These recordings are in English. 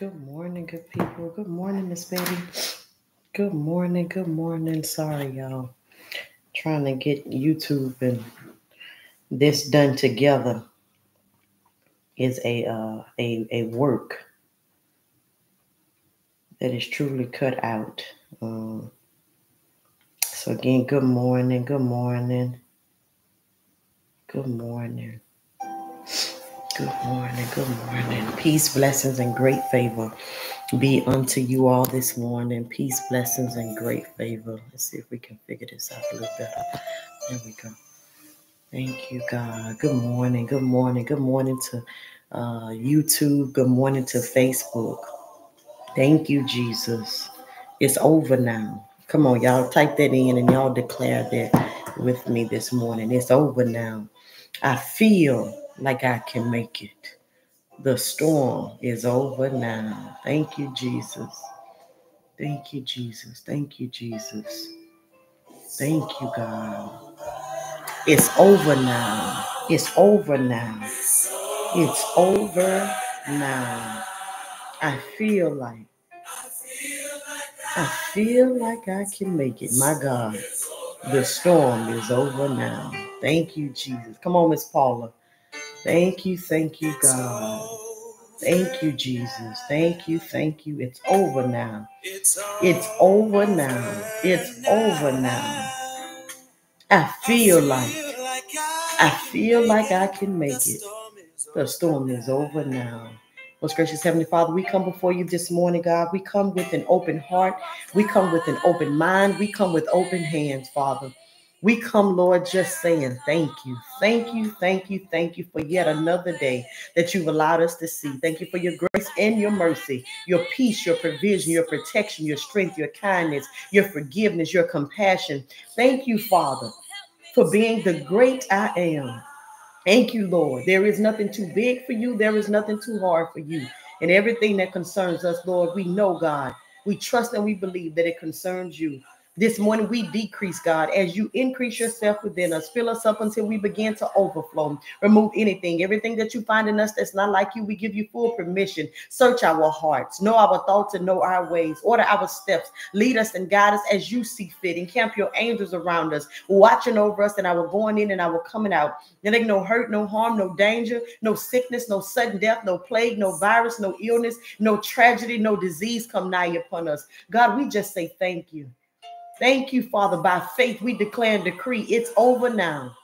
Good morning, good people. Good morning, Miss Betty. Good morning, good morning. Sorry, y'all. Trying to get YouTube and this done together is a uh, a a work that is truly cut out. Um, so again, good morning, good morning, good morning. Good morning, good morning. Peace, blessings, and great favor be unto you all this morning. Peace, blessings, and great favor. Let's see if we can figure this out a little better. There we go. Thank you, God. Good morning, good morning, good morning to uh, YouTube. Good morning to Facebook. Thank you, Jesus. It's over now. Come on, y'all type that in and y'all declare that with me this morning. It's over now. I feel like I can make it. The storm is over now. Thank you, Jesus. Thank you, Jesus. Thank you, Jesus. Thank you, God. It's over now. It's over now. It's over now. I feel like I feel like I can make it. My God, the storm is over now. Thank you, Jesus. Come on, Miss Paula. Thank you, thank you, God. Thank you, Jesus. Thank you, thank you. It's over now. It's over now. It's over now. I feel like I feel like I can make it. The storm is over now. Most gracious Heavenly Father, we come before you this morning, God. We come with an open heart. We come with an open mind. We come with open hands, Father. We come, Lord, just saying thank you. Thank you, thank you, thank you for yet another day that you've allowed us to see. Thank you for your grace and your mercy, your peace, your provision, your protection, your strength, your kindness, your forgiveness, your compassion. Thank you, Father, for being the great I am. Thank you, Lord. There is nothing too big for you, there is nothing too hard for you. And everything that concerns us, Lord, we know, God. We trust and we believe that it concerns you. This morning we decrease, God, as you increase yourself within us. Fill us up until we begin to overflow. Remove anything, everything that you find in us that's not like you. We give you full permission. Search our hearts, know our thoughts, and know our ways. Order our steps. Lead us and guide us as you see fit. Encamp your angels around us, watching over us and our going in and our coming out. There ain't no hurt, no harm, no danger, no sickness, no sudden death, no plague, no virus, no illness, no tragedy, no disease come nigh upon us. God, we just say thank you. Thank you, Father. By faith, we declare and decree it's over now.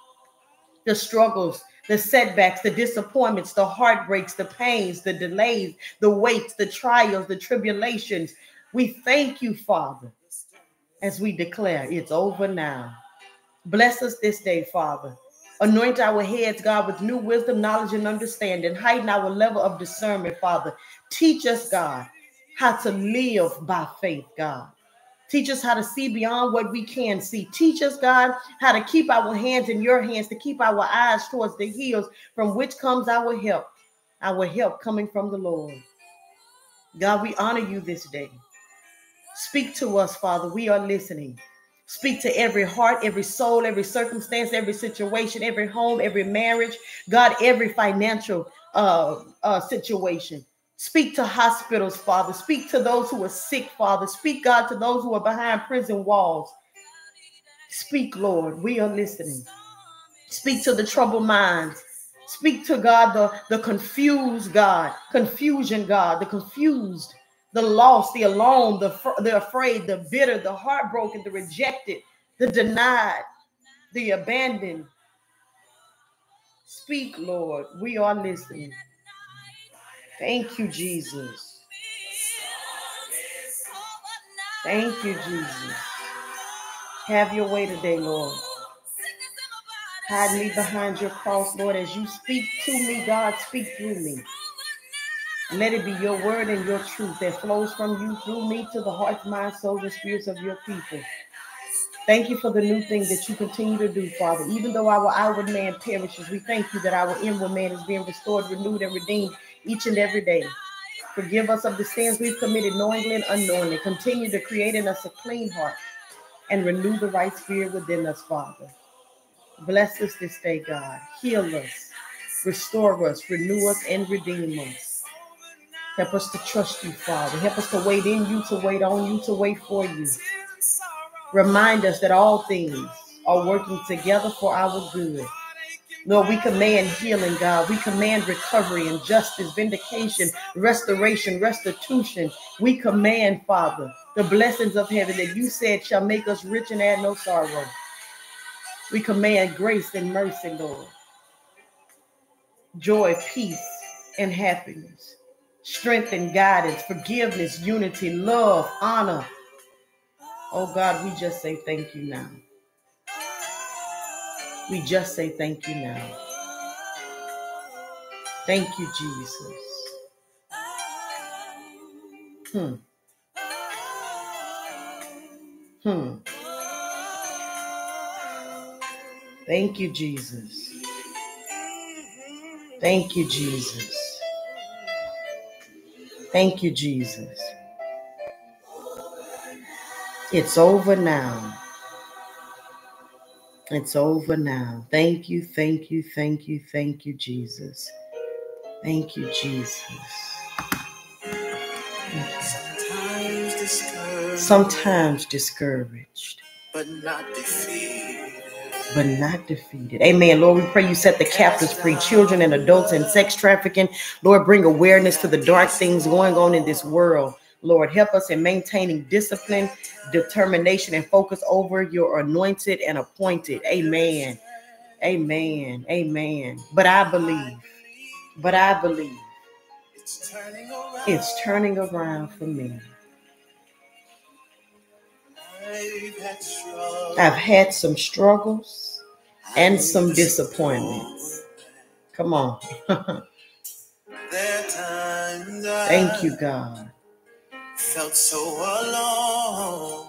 The struggles, the setbacks, the disappointments, the heartbreaks, the pains, the delays, the weights, the trials, the tribulations. We thank you, Father, as we declare it's over now. Bless us this day, Father. Anoint our heads, God, with new wisdom, knowledge, and understanding. Heighten our level of discernment, Father. Teach us, God, how to live by faith, God. Teach us how to see beyond what we can see. Teach us, God, how to keep our hands in your hands, to keep our eyes towards the hills from which comes our help, our help coming from the Lord. God, we honor you this day. Speak to us, Father. We are listening. Speak to every heart, every soul, every circumstance, every situation, every home, every marriage, God, every financial uh, uh, situation. Speak to hospitals, Father. Speak to those who are sick, Father. Speak, God, to those who are behind prison walls. Speak, Lord. We are listening. Speak to the troubled minds. Speak to God, the, the confused God, confusion God, the confused, the lost, the alone, the, the afraid, the bitter, the heartbroken, the rejected, the denied, the abandoned. Speak, Lord. We are listening. Thank you, Jesus. Thank you, Jesus. Have your way today, Lord. Hide me behind your cross, Lord, as you speak to me, God, speak through me. Let it be your word and your truth that flows from you through me to the hearts, minds, souls, and spirits of your people. Thank you for the new thing that you continue to do, Father. Even though our outward man perishes, we thank you that our inward man is being restored, renewed, and redeemed each and every day. Forgive us of the sins we've committed knowingly and unknowingly. Continue to create in us a clean heart and renew the right spirit within us, Father. Bless us this day, God. Heal us, restore us, renew us, and redeem us. Help us to trust you, Father. Help us to wait in you, to wait on you, to wait for you. Remind us that all things are working together for our good. Lord, we command healing, God. We command recovery and justice, vindication, restoration, restitution. We command, Father, the blessings of heaven that you said shall make us rich and add no sorrow. We command grace and mercy, Lord. Joy, peace, and happiness. Strength and guidance, forgiveness, unity, love, honor. Oh God, we just say thank you now. We just say thank you now. Thank you, Jesus. Hmm. Hmm. Thank you, Jesus. Thank you, Jesus. Thank you, Jesus. It's over now. It's over now. Thank you, thank you, thank you, thank you, Jesus. Thank you, Jesus. Sometimes discouraged, Sometimes discouraged, but not defeated. But not defeated. Amen. Lord, we pray you set the captives free, children and adults in sex trafficking. Lord, bring awareness to the dark things going on in this world. Lord, help us in maintaining discipline, determination, and focus over your anointed and appointed. Amen. Amen. Amen. But I believe, but I believe it's turning around, for me. I've had some struggles and some disappointments. Come on. Thank you, God felt so alone.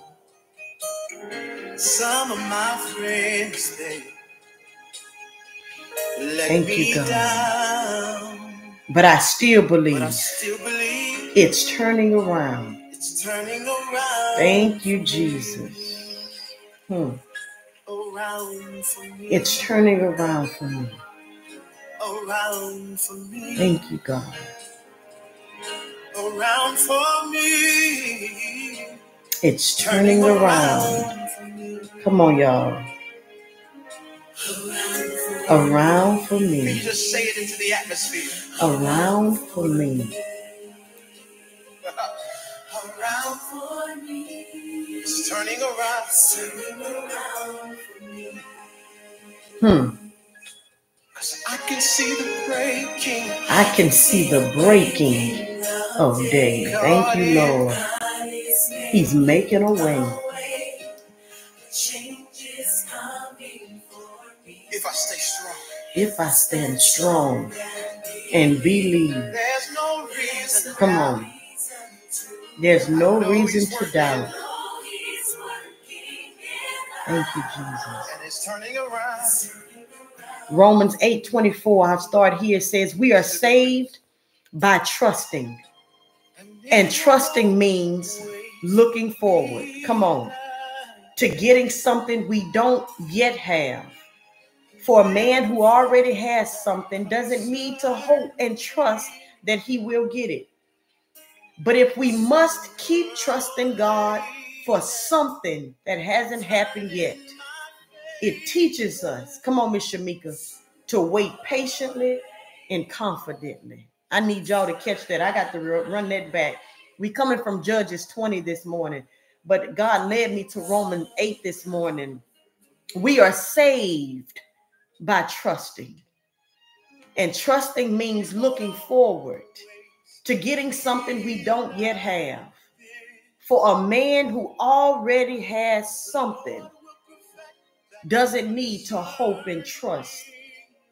Some of my friends, they let Thank me you, God. down. But I still believe, I still believe it's turning around. It's turning around. Thank you, Jesus. Hmm. It's turning around for me. Around for me. Thank you, God around for me. It's turning, around. Come on, y'all. Around for me. Can You just say it into the atmosphere. Around for me. around for me. It's turning around. Hmm. I can see the breaking. I can see the breaking of day. Thank you, Lord. He's making a way. If I stay strong, if I stand strong and believe, come on. There's no reason to doubt. Thank you, Jesus. Romans 8 24, I'll start here, says, We are saved by trusting. And trusting means looking forward. Come on. To getting something we don't yet have. For a man who already has something doesn't need to hope and trust that he will get it. But if we must keep trusting God for something that hasn't happened yet, it teaches us, come on, Miss Shamika, to wait patiently and confidently. I need y'all to catch that. I got to run that back. We coming from Judges 20 this morning, but God led me to Romans 8 this morning. We are saved by trusting. And trusting means looking forward to getting something we don't yet have. For a man who already has something doesn't need to hope and trust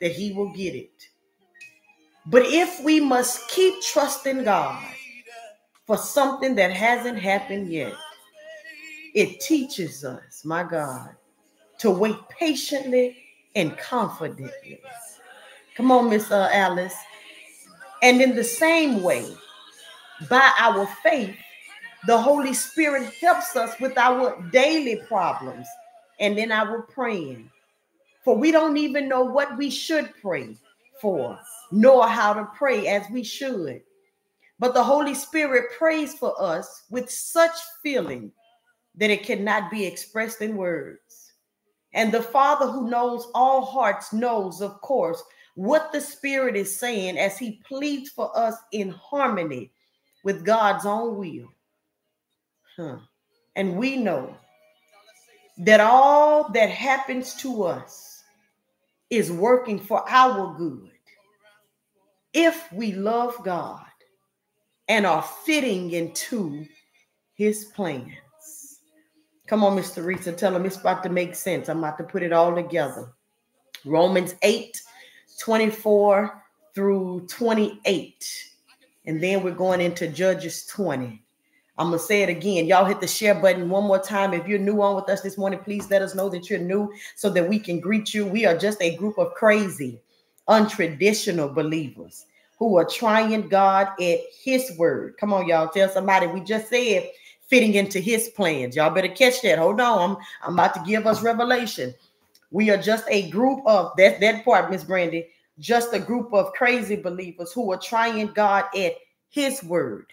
that he will get it. But if we must keep trusting God for something that hasn't happened yet, it teaches us, my God, to wait patiently and confidently. Come on, Miss uh, Alice. And in the same way, by our faith, the Holy Spirit helps us with our daily problems and then I our praying. For we don't even know what we should pray for, nor how to pray as we should. But the Holy Spirit prays for us with such feeling that it cannot be expressed in words. And the Father who knows all hearts knows, of course, what the Spirit is saying as He pleads for us in harmony with God's own will. Huh. And we know that all that happens to us is working for our good if we love God and are fitting into his plans. Come on, Mr. Teresa, tell him it's about to make sense. I'm about to put it all together. Romans 8 24 through 28. And then we're going into Judges 20. I'm to say it again. Y'all hit the share button one more time. If you're new on with us this morning, please let us know that you're new so that we can greet you. We are just a group of crazy, untraditional believers who are trying God at his word. Come on, y'all. Tell somebody we just said fitting into his plans. Y'all better catch that. Hold on. I'm, I'm about to give us revelation. We are just a group of that, that part, Miss Brandy, just a group of crazy believers who are trying God at his word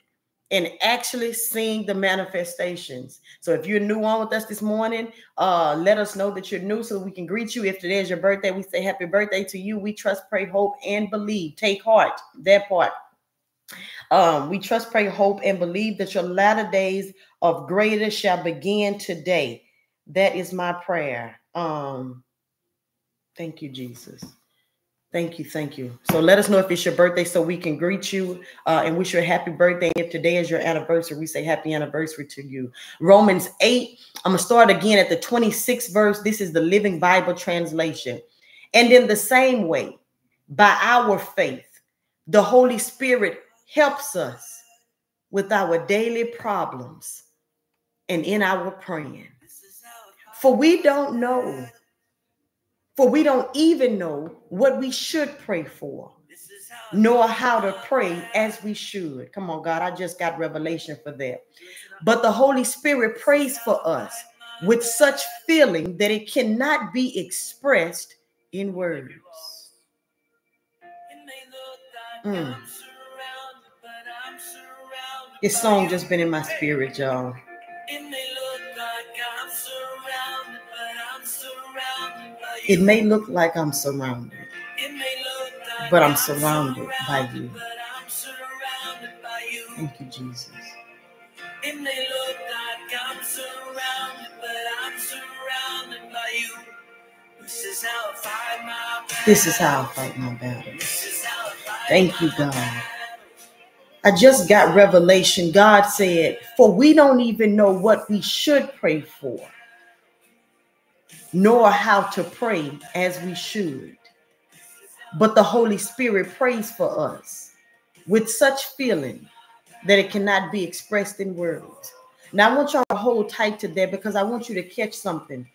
and actually seeing the manifestations. So if you're new on with us this morning, uh, let us know that you're new so we can greet you. If today is your birthday, we say happy birthday to you. We trust, pray, hope, and believe. Take heart, that part. Um, we trust, pray, hope, and believe that your latter days of greater shall begin today. That is my prayer. Um, thank you, Jesus. Thank you, thank you. So let us know if it's your birthday so we can greet you uh, and wish you a happy birthday. If today is your anniversary, we say happy anniversary to you. Romans 8, I'm going to start again at the 26th verse. This is the Living Bible translation. And in the same way, by our faith, the Holy Spirit helps us with our daily problems and in our praying. For we don't know for we don't even know what we should pray for, nor how to pray as we should. Come on, God, I just got revelation for that. But the Holy Spirit prays for us with such feeling that it cannot be expressed in words. Mm. This song just been in my spirit, y'all. It may look like I'm surrounded, but I'm surrounded by you. Thank you, Jesus. It may look like I'm surrounded, but I'm surrounded by you. This is how I fight my battles. This is how I fight my battle. Thank you, God. I just got revelation. God said, For we don't even know what we should pray for nor how to pray as we should. But the Holy Spirit prays for us with such feeling that it cannot be expressed in words. Now, I want y'all to hold tight to that because I want you to catch something.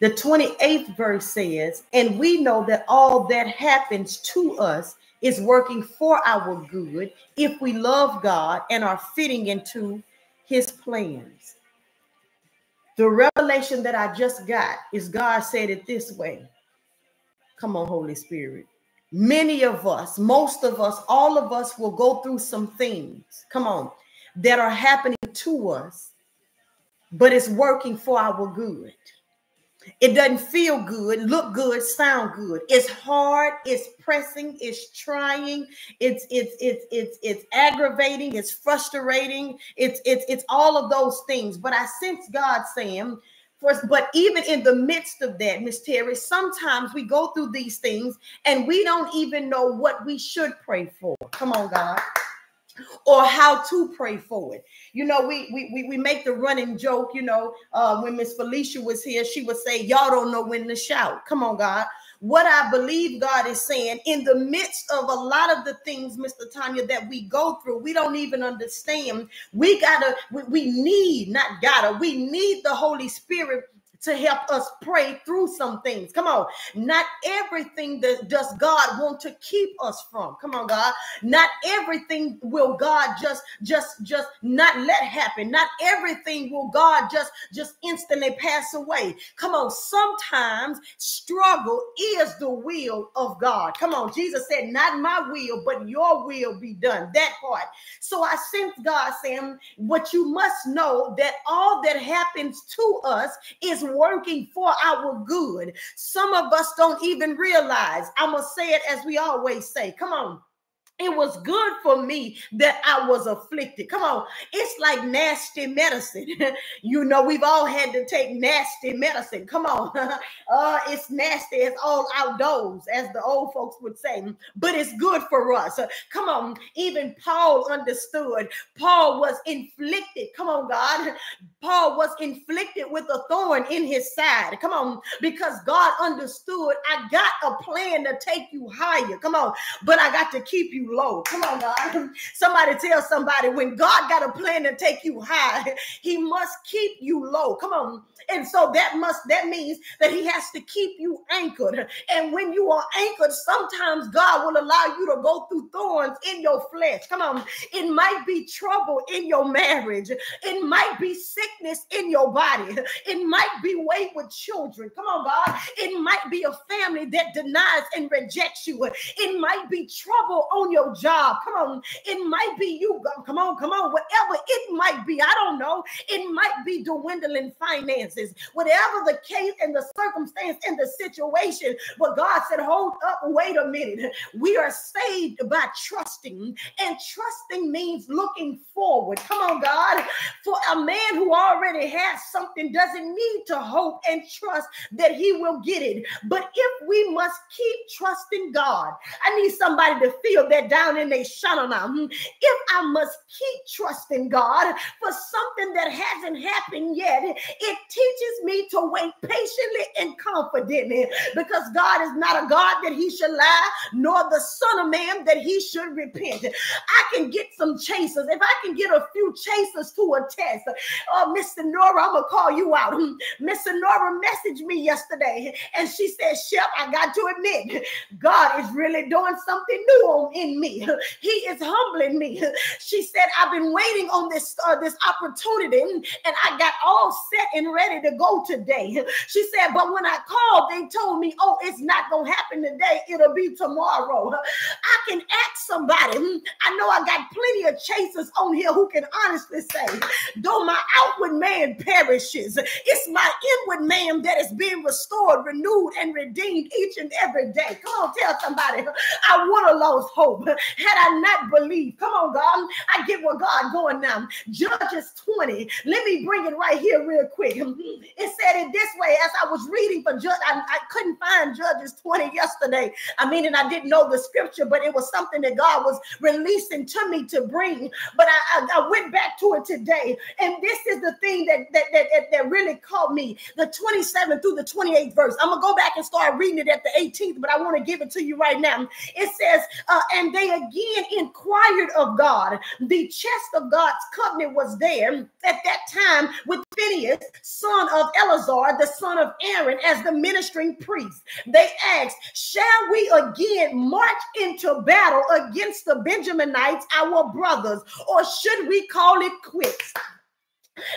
The 28th verse says, And we know that all that happens to us is working for our good if we love God and are fitting into his plans. The revelation that I just got is God said it this way. Come on, Holy Spirit. Many of us, most of us, all of us will go through some things, come on, that are happening to us, but it's working for our good. It doesn't feel good, look good, sound good. It's hard, it's pressing, it's trying, it's it's it's it's it's aggravating, it's frustrating, it's it's it's all of those things. But I sense God saying, for but even in the midst of that, Miss Terry, sometimes we go through these things and we don't even know what we should pray for. Come on, God or how to pray for it. You know, we we we, make the running joke, you know, uh, when Miss Felicia was here, she would say, Y'all don't know when to shout. Come on, God. What I believe God is saying in the midst of a lot of the things, Mr. Tanya, that we go through, we don't even understand. We gotta, we, we need, not gotta, we need the Holy Spirit to help us pray through some things. Come on. Not everything that does God want to keep us from. Come on, God. Not everything will God just just just not let happen. Not everything will God just just instantly pass away. Come on. Sometimes struggle is the will of God. Come on. Jesus said, "Not my will, but your will be done." That part. So I sense God saying, "What you must know that all that happens to us is working for our good. Some of us don't even realize. I'm going to say it as we always say. Come on. It was good for me that I was afflicted. Come on, it's like nasty medicine. you know, we've all had to take nasty medicine. Come on, uh, it's nasty. It's all outdoors, as the old folks would say, but it's good for us. Come on, even Paul understood. Paul was inflicted. Come on, God. Paul was inflicted with a thorn in his side. Come on, because God understood. I got a plan to take you higher. Come on, but I got to keep you low. Come on, God. Somebody tell somebody when God got a plan to take you high, he must keep you low. Come on. And so that must that means that he has to keep you anchored. And when you are anchored, sometimes God will allow you to go through thorns in your flesh. Come on. It might be trouble in your marriage. It might be sickness in your body. It might be wayward children. Come on, God. It might be a family that denies and rejects you. It might be trouble on your job. Come on. It might be you. Come on, come on. Whatever it might be, I don't know. It might be dwindling finances. Whatever the case and the circumstance and the situation. But God said, hold up, wait a minute. We are saved by trusting. And trusting means looking forward. Come on, God. For a man who already has something doesn't need to hope and trust that he will get it. But if we must keep trusting God, I need somebody to feel that down in their shanana. Hmm. If I must keep trusting God for something that hasn't happened yet, it teaches me to wait patiently and confidently because God is not a God that he should lie, nor the Son of Man that he should repent. I can get some chasers. If I can get a few chasers to attest, oh, Mr. Nora, I'm going to call you out. Mr. Nora messaged me yesterday and she said, Shep, I got to admit, God is really doing something new on, in me. He is humbling me. She said, I've been waiting on this, uh, this opportunity and I got all set and ready to go today. She said, but when I called, they told me, oh, it's not going to happen today. It'll be tomorrow. I can ask somebody. I know I got plenty of chasers on here who can honestly say, though my outward man perishes, it's my inward man that is being restored, renewed, and redeemed each and every day. Come on, tell somebody, I would have lost hope had I not believed. Come on, God. I get where God going now. Judges 20. Let me bring it right here real quick. It said it this way as I was reading for Judge. I, I couldn't find Judges 20 yesterday. I mean, and I didn't know the scripture, but it was something that God was releasing to me to bring. But I, I, I went back to it today. And this is the thing that, that, that, that, really caught me. The 27th through the 28th verse. I'm going to go back and start reading it at the 18th, but I want to give it to you right now. It says, uh, and they again inquired of God. The chest of God's covenant was there at that time with Phineas, son of Eleazar, the son of Aaron, as the ministering priest. They asked, Shall we again march into battle against the Benjaminites, our brothers, or should we call it quits?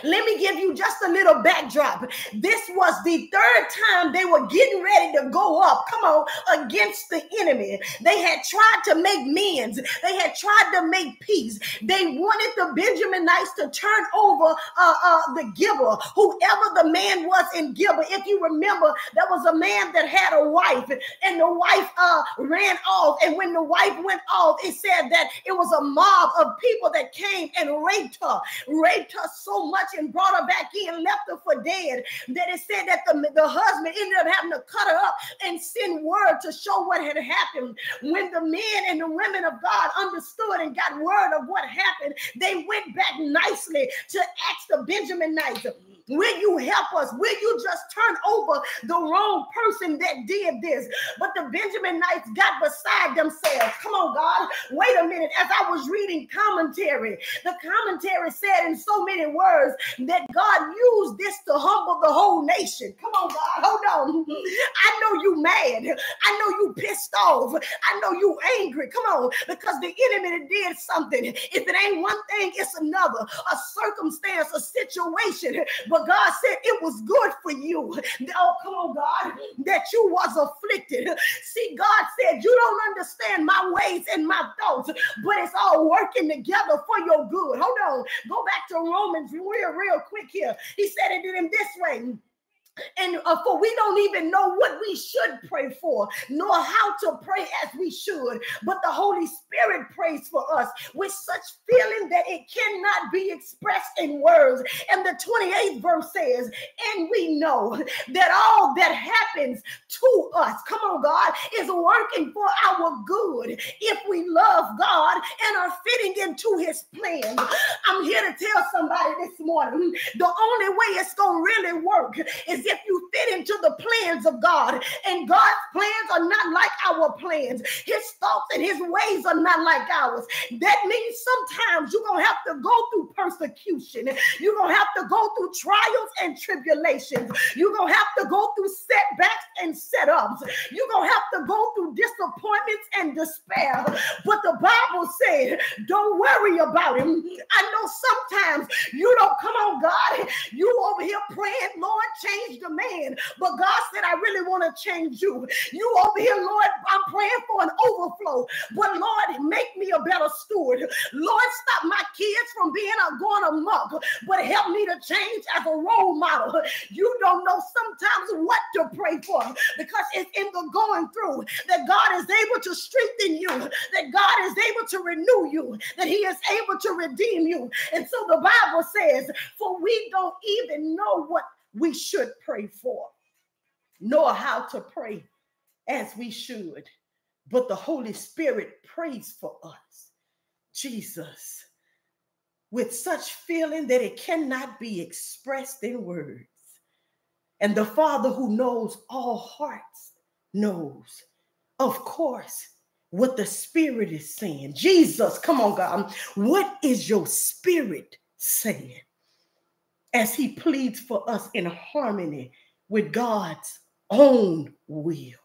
Let me give you just a little backdrop. This was the third time they were getting ready to go up, come on, against the enemy. They had tried to make amends, they had tried to make peace. They wanted the Benjaminites to turn over uh, uh, the Gibeah, whoever the man was in Gibeah. If you remember, there was a man that had a wife, and the wife uh, ran off. And when the wife went off, it said that it was a mob of people that came and raped her, raped her so much and brought her back in, left her for dead. That it said that the, the husband ended up having to cut her up and send word to show what had happened. When the men and the women of God understood and got word of what happened, they went back nicely to ask the Benjaminites Will you help us? Will you just turn over the wrong person that did this? But the Benjaminites got beside themselves. Come on, God. Wait a minute. As I was reading commentary, the commentary said in so many words, words that God used this to humble the whole nation. Come on, God, hold on. I know you mad. I know you pissed off. I know you angry. Come on, because the enemy did something. If it ain't one thing, it's another. A circumstance, a situation. But God said it was good for you. Oh, come on, God, that you was afflicted. See, God said you don't understand my ways and my thoughts, but it's all working together for your good. Hold on. Go back to Romans real, real quick here. He said it in this way and uh, for we don't even know what we should pray for, nor how to pray as we should. But the Holy Spirit prays for us with such feeling that it cannot be expressed in words. And the 28th verse says, And we know that all that happens to us, come on, God, is working for our good if we love God and are fitting into his plan. I'm here to tell somebody this morning the only way it's going to really work is if you fit into the plans of God. And God's plans are not like our plans. His thoughts and his ways are not like ours. That means sometimes you're going to have to go through persecution. You're going to have to go through trials and tribulations. You're going to have to go through setbacks and setups. You're going to have to go through disappointments and despair. But the Bible said, don't worry about him. I know sometimes you don't come on, God. You over here praying, Lord, change the man. But God said, I really want to change you. You over here, Lord, I'm praying for an overflow. But Lord, make me a better steward. Lord, stop my kids from being a going amok, but help me to change as a role model. You don't know sometimes what to pray for because it's in the going through that God is able to strengthen you, that God is able to renew you, that He is able to redeem you. And so the Bible says, For we don't even know what we should pray for, nor how to pray as we should. But the Holy Spirit prays for us. Jesus, with such feeling that it cannot be expressed in words. And the Father who knows all hearts knows, of course, what the Spirit is saying. Jesus, come on, God. What is your spirit saying? As he pleads for us in harmony with God's own will.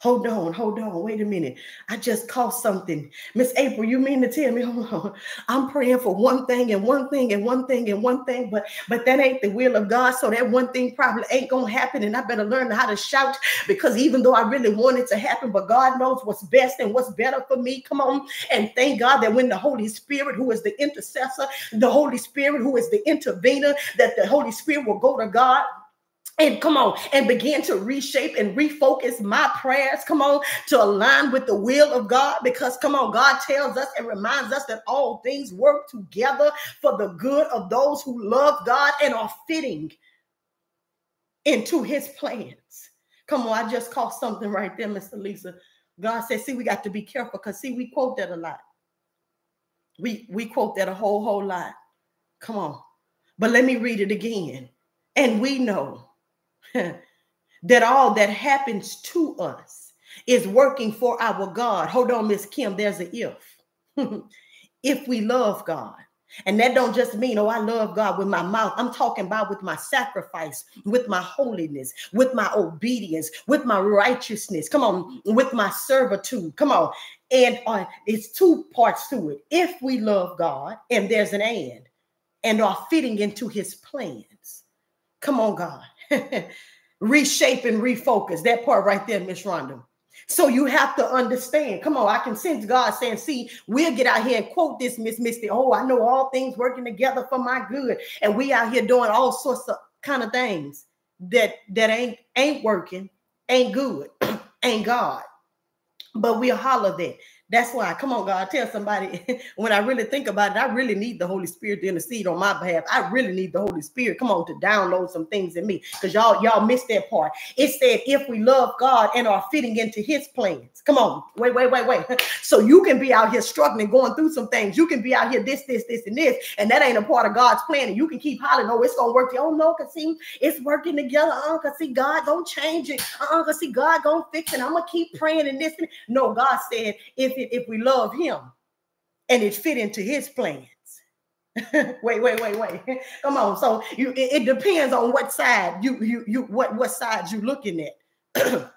Hold on, hold on, wait a minute. I just caught something. Miss April, you mean to tell me, hold on. I'm praying for one thing and one thing and one thing and one thing, but but that ain't the will of God. So that one thing probably ain't gonna happen. And I better learn how to shout because even though I really want it to happen, but God knows what's best and what's better for me. Come on. And thank God that when the Holy Spirit, who is the intercessor, the Holy Spirit, who is the intervener, that the Holy Spirit will go to God and come on and begin to reshape and refocus my prayers come on to align with the will of god. Because come on god tells us and reminds us that all things work together for the good of those who love god and are fitting into his plans. Come on i just caught something right there mr lisa. God said see we got to be careful because see we quote that a lot. We we quote that a whole whole lot. Come on. But let me read it again. And we know that all that happens to us is working for our God. Hold on, Miss Kim, there's an if. if we love God. And that don't just mean, oh, I love God with my mouth. I'm talking about with my sacrifice, with my holiness, with my obedience, with my righteousness. Come on, with my servitude. Come on. And uh, it's two parts to it. If we love God, and there's an and, and are fitting into his plans. Come on, God. Reshape and refocus. That part right there, Miss Rhonda. So you have to understand. Come on, I can sense God saying, see, we'll get out here and quote this, Miss Misty. Oh, I know all things working together for my good. And we out here doing all sorts of kind of things that that ain't ain't working, ain't good, ain't God. But we'll holler that. That's why, come on, God, tell somebody when I really think about it, I really need the Holy Spirit to intercede on my behalf. I really need the Holy Spirit, come on, to download some things in me because y'all, y'all missed that part. It said, if we love God and are fitting into his plans, come on, wait, wait, wait, wait. So you can be out here struggling, going through some things. You can be out here, this, this, this, and this, and that ain't a part of God's plan. And you can keep hollering, oh, it's gonna work. Oh, no, because see, it's working together. Uh, because see, God don't change it. Uh, because see, God gonna fix it. I'm gonna keep praying and this. And no, God said, if it, if we love him and it fit into his plans. wait, wait, wait, wait. Come on. So you it, it, depends on what side you you you what what side you looking at.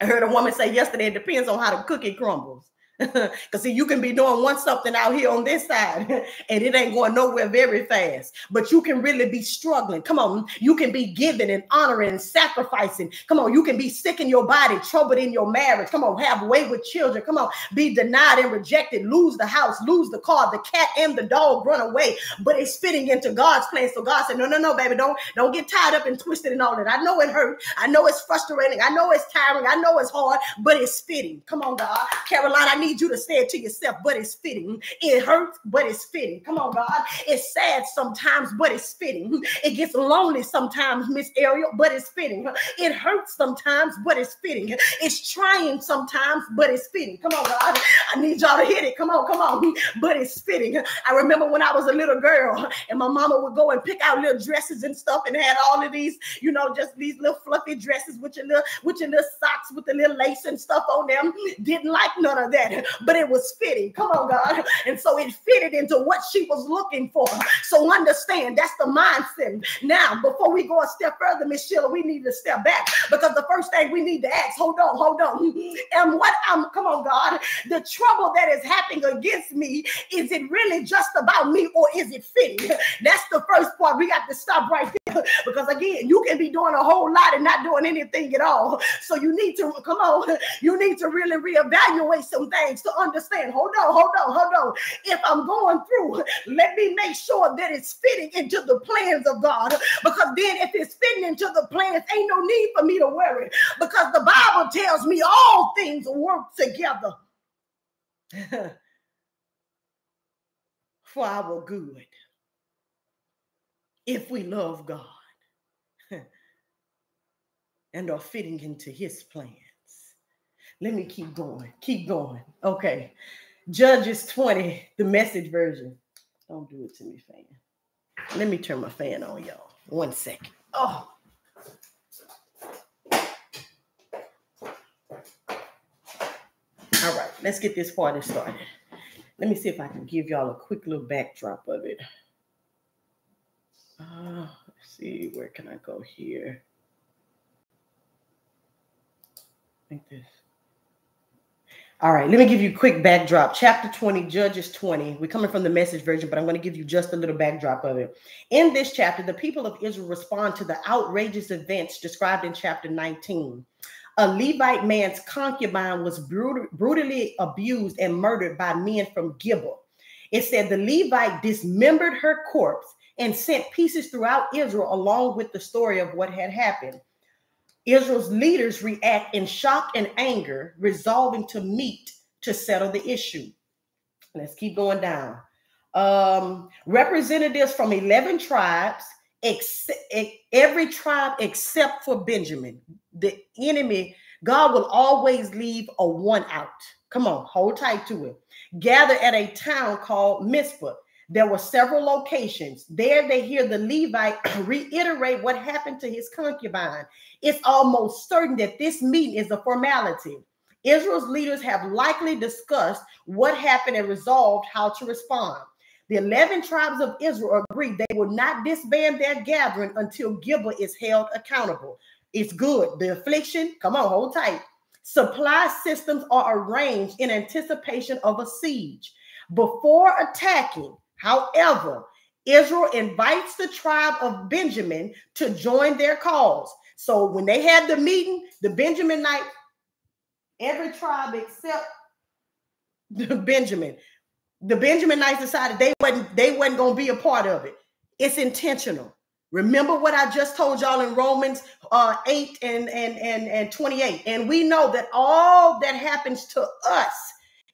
I heard a woman say yesterday it depends on how the cookie crumbles. Because see, you can be doing one something out here on this side, and it ain't going nowhere very fast. But you can really be struggling. Come on, you can be giving and honoring and sacrificing. Come on, you can be sick in your body, troubled in your marriage. Come on, have way with children. Come on, be denied and rejected, lose the house, lose the car, the cat and the dog run away. But it's fitting into God's plan. So God said, No, no, no, baby, don't don't get tied up and twisted and all that. I know it hurt. I know it's frustrating. I know it's tiring. I know it's hard, but it's fitting. Come on, God, Caroline, I need you to say it to yourself, but it's fitting. It hurts, but it's fitting. Come on, God. It's sad sometimes, but it's fitting. It gets lonely sometimes, Miss Ariel, but it's fitting. It hurts sometimes, but it's fitting. It's trying sometimes, but it's fitting. Come on, God. I need y'all to hit it. Come on, come on. But it's fitting. I remember when I was a little girl and my mama would go and pick out little dresses and stuff and had all of these, you know, just these little fluffy dresses with your little with your little socks with the little lace and stuff on them. Didn't like none of that but it was fitting. Come on, God. And so it fitted into what she was looking for. So understand that's the mindset. Now, before we go a step further, Miss Sheila, we need to step back because the first thing we need to ask, hold on, hold on. And what I'm, come on, God, the trouble that is happening against me, is it really just about me or is it fitting? That's the first part. We got to stop right there because again, you can be doing a whole lot and not doing anything at all. So you need to come on, you need to really reevaluate some things to understand. Hold on, hold on, hold on. If I'm going through, let me make sure that it's fitting into the plans of God. Because then, if it's fitting into the plans, ain't no need for me to worry. Because the Bible tells me all things work together for our good if we love God and are fitting into his plan. Let me keep going. Keep going. Okay. Judges 20, the message version. Don't do it to me, fan. Let me turn my fan on, y'all. One second. Oh. All right, let's get this party started. Let me see if I can give y'all a quick little backdrop of it. Uh, let's see, where can I go here? I think this. All right, let me give you a quick backdrop. Chapter 20, Judges 20. We're coming from the message version, but I'm going to give you just a little backdrop of it. In this chapter, the people of Israel respond to the outrageous events described in chapter 19. A Levite man's concubine was brutal, brutally abused and murdered by men from Gibeah. It said the Levite dismembered her corpse and sent pieces throughout Israel along with the story of what had happened. Israel's leaders react in shock and anger, resolving to meet to settle the issue. Let's keep going down. Um, representatives from 11 tribes, ex- every tribe except for Benjamin. The enemy, God will always leave a one out. Come on, hold tight to it. Gather at a town called Mizpah. There were several locations. There they hear the Levite reiterate what happened to his concubine. It's almost certain that this meeting is a formality. Israel's leaders have likely discussed what happened and resolved how to respond. The 11 tribes of Israel agreed they will not disband their gathering until Gibeah is held accountable. It's good. The affliction, come on, hold tight. Supply systems are arranged in anticipation of a siege. Before attacking, However, Israel invites the tribe of Benjamin to join their cause. So when they had the meeting, the Benjaminite, every tribe except the Benjamin, the Benjaminites decided they wasn't they wasn't gonna be a part of it. It's intentional. Remember what I just told y'all in Romans uh, 8 and, and, and, and 28. And we know that all that happens to us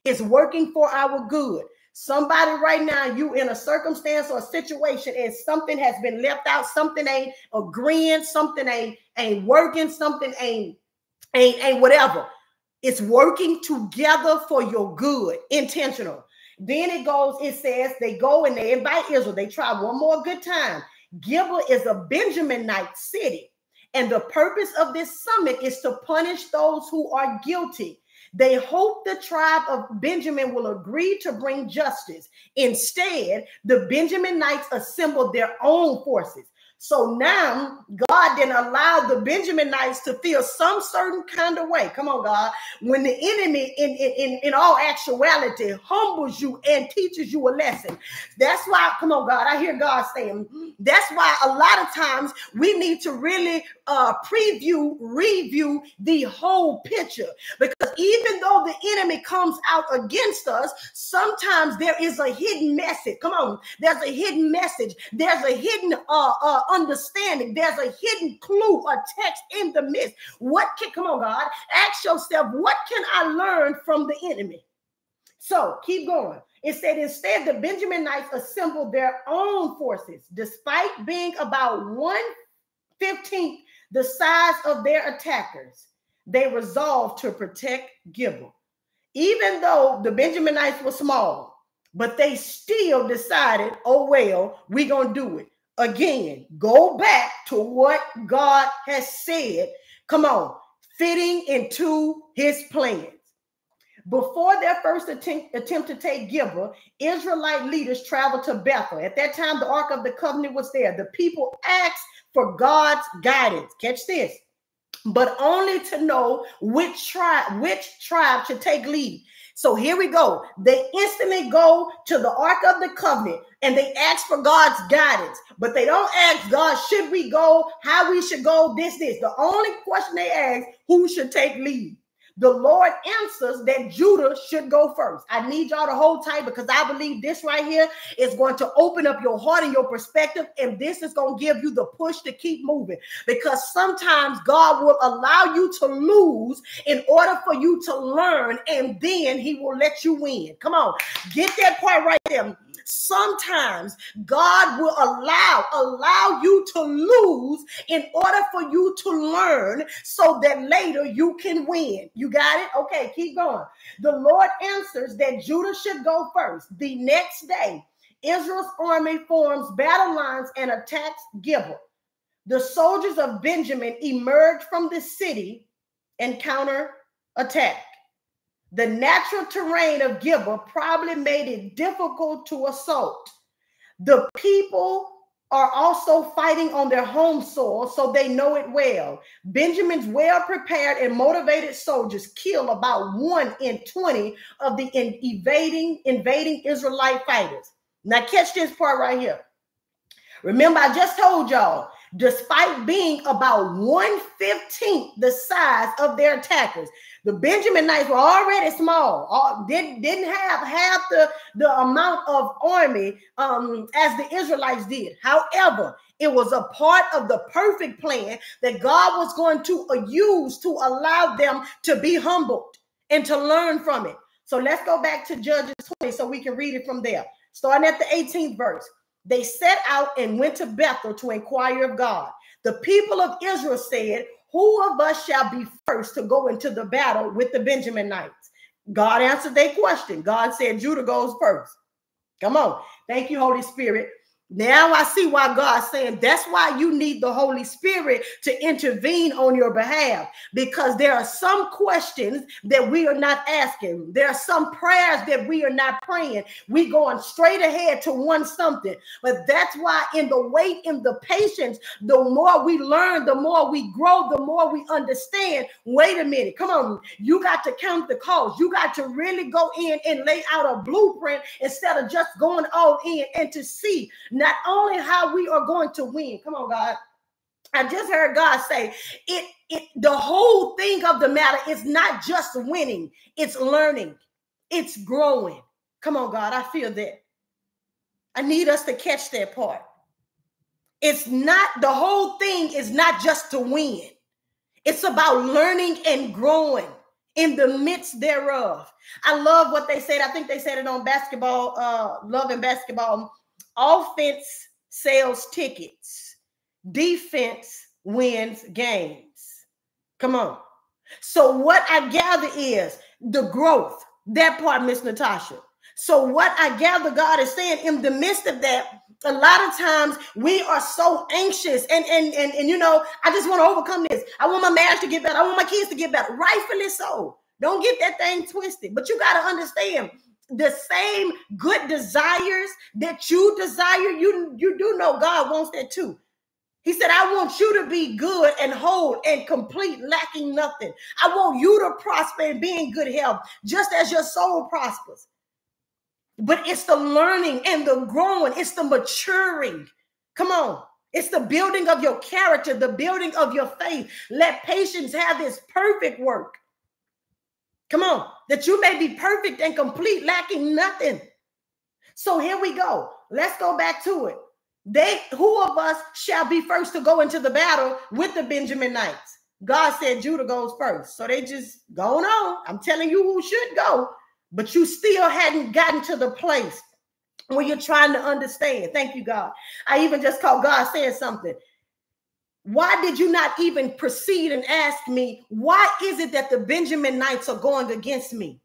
is working for our good. Somebody right now, you in a circumstance or a situation, and something has been left out, something ain't agreeing, something ain't ain't working, something ain't ain't ain't whatever. It's working together for your good, intentional. Then it goes, it says they go and they invite Israel. They try one more good time. Gibeah is a Benjaminite city. And the purpose of this summit is to punish those who are guilty They hope the tribe of Benjamin will agree to bring justice. Instead, the Benjaminites assembled their own forces. So now God then allowed the Benjaminites to feel some certain kind of way. Come on, God. When the enemy, in, in, in all actuality, humbles you and teaches you a lesson. That's why, come on, God. I hear God saying, that's why a lot of times we need to really uh, preview, review the whole picture. Because even though the enemy comes out against us, sometimes there is a hidden message. Come on. There's a hidden message. There's a hidden uh, uh understanding. There's a hidden clue, a text in the midst. What can, come on, God, ask yourself, what can I learn from the enemy? So keep going. It said instead the Benjaminites assembled their own forces, despite being about one fifteenth the size of their attackers. They resolved to protect Gibeah, even though the Benjaminites were small, but they still decided, oh well, we're gonna do it. Again, go back to what God has said. Come on, fitting into his plans. Before their first attempt, attempt to take Gibeah, Israelite leaders traveled to Bethel. At that time, the Ark of the Covenant was there. The people asked for God's guidance. Catch this. But only to know which tribe, which tribe should take lead. So here we go. They instantly go to the Ark of the Covenant and they ask for God's guidance, but they don't ask God, should we go, how we should go, this, this. The only question they ask, who should take lead? the Lord answers that Judah should go first. I need y'all to hold tight because I believe this right here is going to open up your heart and your perspective, and this is going to give you the push to keep moving. Because sometimes God will allow you to lose in order for you to learn, and then He will let you win. Come on, get that part right there sometimes God will allow allow you to lose in order for you to learn so that later you can win. You got it? Okay, keep going. The Lord answers that Judah should go first. The next day, Israel's army forms battle lines and attacks Gibeah. The soldiers of Benjamin emerge from the city and counter attack. The natural terrain of Gibeah probably made it difficult to assault. The people are also fighting on their home soil, so they know it well. Benjamin's well prepared and motivated soldiers kill about one in 20 of the invading, invading Israelite fighters. Now, catch this part right here. Remember, I just told y'all, despite being about 1 15th the size of their attackers, the Benjaminites were already small, all, didn't, didn't have half the, the amount of army um, as the Israelites did. However, it was a part of the perfect plan that God was going to uh, use to allow them to be humbled and to learn from it. So let's go back to Judges 20 so we can read it from there. Starting at the 18th verse. They set out and went to Bethel to inquire of God. The people of Israel said, who of us shall be first to go into the battle with the Benjaminites? God answered their question. God said, Judah goes first. Come on. Thank you, Holy Spirit. Now I see why God's saying that's why you need the Holy Spirit to intervene on your behalf because there are some questions that we are not asking. There are some prayers that we are not praying. We going straight ahead to one something. But that's why in the wait, in the patience, the more we learn, the more we grow, the more we understand. Wait a minute. Come on. You got to count the cost. You got to really go in and lay out a blueprint instead of just going all in and to see not only how we are going to win. Come on, God. I just heard God say it, it the whole thing of the matter is not just winning, it's learning, it's growing. Come on, God, I feel that. I need us to catch that part. It's not the whole thing is not just to win. It's about learning and growing in the midst thereof. I love what they said. I think they said it on basketball, uh, love and basketball Offense sells tickets, defense wins games. Come on. So, what I gather is the growth, that part, Miss Natasha. So, what I gather God is saying in the midst of that, a lot of times we are so anxious and and and, and you know, I just want to overcome this. I want my marriage to get better. I want my kids to get better. Rightfully so. Don't get that thing twisted. But you got to understand the same good desires that you desire, you, you do know God wants that too. He said, I want you to be good and whole and complete, lacking nothing. I want you to prosper and be in good health, just as your soul prospers. But it's the learning and the growing, it's the maturing. Come on. It's the building of your character, the building of your faith. Let patience have this perfect work. Come on, that you may be perfect and complete, lacking nothing. So here we go. Let's go back to it. They who of us shall be first to go into the battle with the Benjaminites? God said Judah goes first. So they just going on. I'm telling you who should go, but you still hadn't gotten to the place where you're trying to understand. Thank you, God. I even just caught God saying something. Why did you not even proceed and ask me, why is it that the Benjaminites are going against me?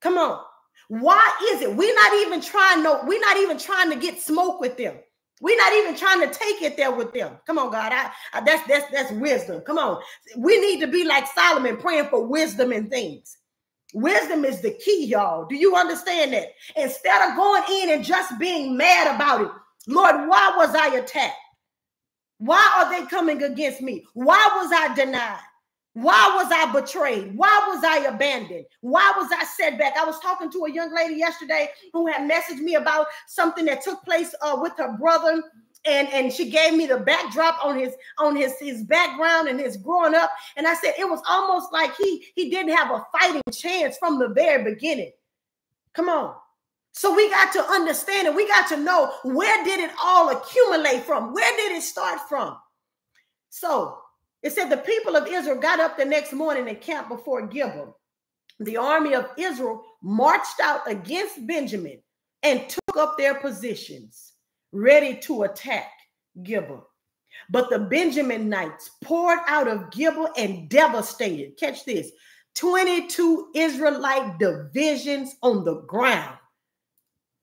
Come on. Why is it? We're not even trying no, we're not even trying to get smoke with them. We're not even trying to take it there with them. Come on, God. I, I, that's that's that's wisdom. Come on. We need to be like Solomon praying for wisdom and things. Wisdom is the key, y'all. Do you understand that? Instead of going in and just being mad about it, Lord, why was I attacked? Why are they coming against me? Why was I denied? Why was I betrayed? Why was I abandoned? Why was I set back? I was talking to a young lady yesterday who had messaged me about something that took place uh, with her brother and and she gave me the backdrop on his on his his background and his growing up and i said it was almost like he he didn't have a fighting chance from the very beginning come on so we got to understand and we got to know where did it all accumulate from where did it start from so it said the people of israel got up the next morning and camped before gibeon the army of israel marched out against benjamin and took up their positions ready to attack Gibeah. But the Benjaminites poured out of Gibeah and devastated. Catch this 22 Israelite divisions on the ground.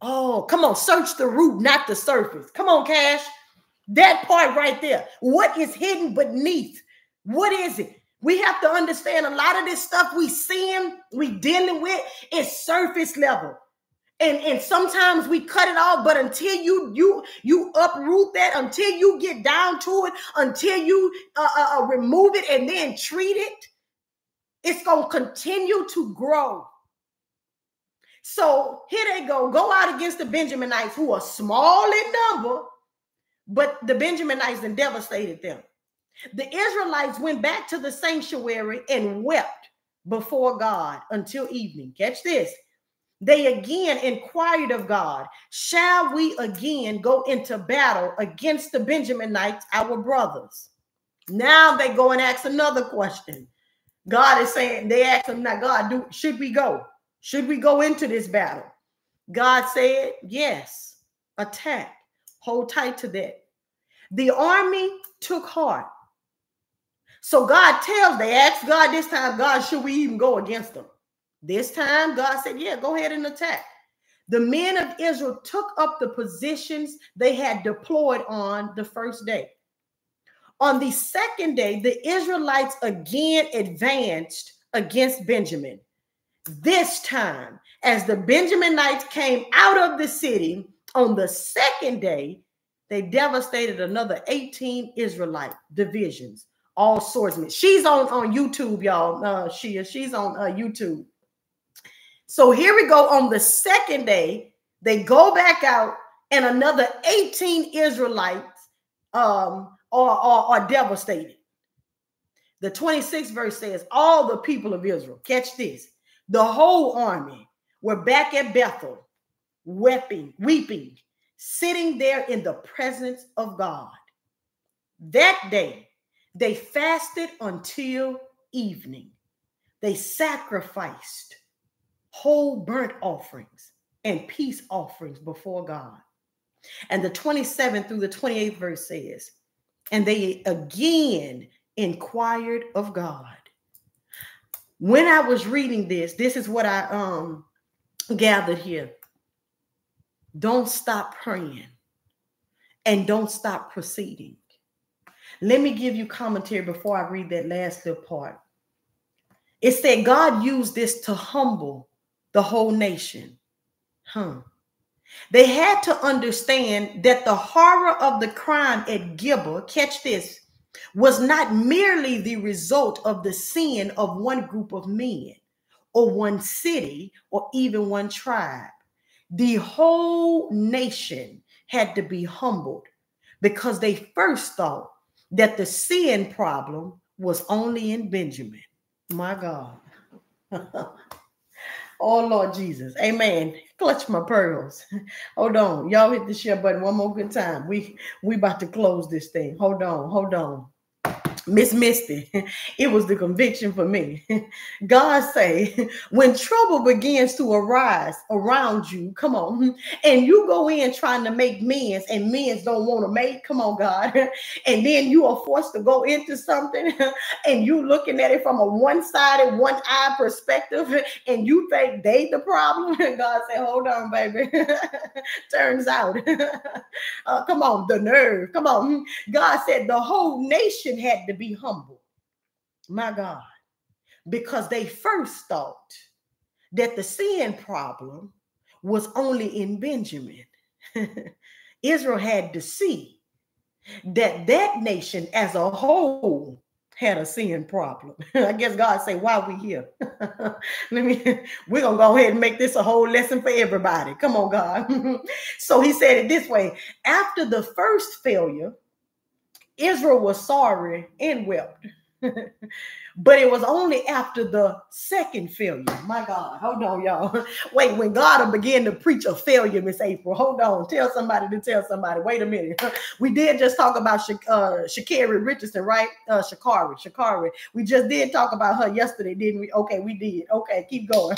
Oh, come on, search the root, not the surface. Come on, Cash. That part right there. What is hidden beneath? What is it? We have to understand a lot of this stuff we seeing, we dealing with is surface level and and sometimes we cut it off but until you you you uproot that until you get down to it until you uh, uh, uh remove it and then treat it it's going to continue to grow so here they go go out against the benjaminites who are small in number but the benjaminites and devastated them the israelites went back to the sanctuary and wept before god until evening catch this they again inquired of God, Shall we again go into battle against the Benjaminites, our brothers? Now they go and ask another question. God is saying, they ask him, Now, God, do should we go? Should we go into this battle? God said, Yes, attack. Hold tight to that. The army took heart. So God tells, they asked God this time, God, should we even go against them? This time, God said, Yeah, go ahead and attack. The men of Israel took up the positions they had deployed on the first day. On the second day, the Israelites again advanced against Benjamin. This time, as the Benjaminites came out of the city on the second day, they devastated another 18 Israelite divisions, all swordsmen. She's on, on YouTube, y'all. Uh, she is. She's on uh, YouTube. So here we go on the second day, they go back out, and another 18 Israelites um, are, are, are devastated. The 26th verse says, All the people of Israel, catch this, the whole army were back at Bethel, weeping, weeping, sitting there in the presence of God. That day, they fasted until evening. They sacrificed whole burnt offerings and peace offerings before God. And the 27th through the 28th verse says, and they again inquired of God. When I was reading this, this is what I um gathered here. Don't stop praying and don't stop proceeding. Let me give you commentary before I read that last little part. it said God used this to humble the whole nation. Huh. They had to understand that the horror of the crime at Gibeah, catch this, was not merely the result of the sin of one group of men or one city or even one tribe. The whole nation had to be humbled because they first thought that the sin problem was only in Benjamin. My God. oh Lord Jesus. Amen. Clutch my pearls. Hold on. Y'all hit the share button one more good time. We we about to close this thing. Hold on. Hold on. Miss Misty, it was the conviction for me. God say, when trouble begins to arise around you, come on, and you go in trying to make men's and men's don't want to make, come on, God, and then you are forced to go into something and you looking at it from a one-sided, one-eye perspective, and you think they the problem. and God say, hold on, baby. Turns out, uh, come on, the nerve, come on. God said the whole nation had to be humble. My God. Because they first thought that the sin problem was only in Benjamin. Israel had to see that that nation as a whole had a sin problem. I guess God say, why are we here? Let me, we're gonna go ahead and make this a whole lesson for everybody. Come on, God. so he said it this way: after the first failure, Israel was sorry and wept. but it was only after the second failure. My God, hold on, y'all. Wait, when God began to preach a failure, Miss April, hold on. Tell somebody to tell somebody. Wait a minute. We did just talk about Sha- uh, Sha'Carri Richardson, right? Uh, Shakari, Sha'Carri. We just did talk about her yesterday, didn't we? Okay, we did. Okay, keep going.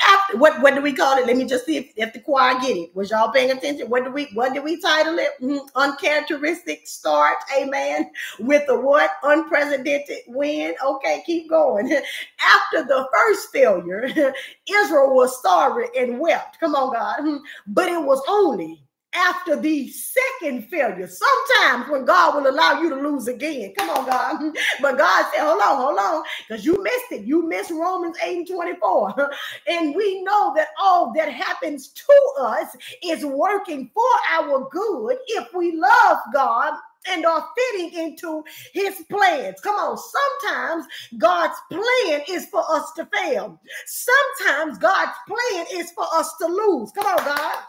After what? What do we call it? Let me just see if, if the choir get it. Was y'all paying attention? What do we? What did we title it? Mm, uncharacteristic start. Amen. With a what? Unprecedented win. Okay, keep going. After the first failure, Israel was sorry and wept. Come on, God. But it was only after the second failure. Sometimes when God will allow you to lose again. Come on, God. But God said, hold on, hold on, because you missed it. You missed Romans 8 and 24. And we know that all that happens to us is working for our good if we love God and are fitting into his plans. Come on, sometimes God's plan is for us to fail. Sometimes God's plan is for us to lose. Come on, God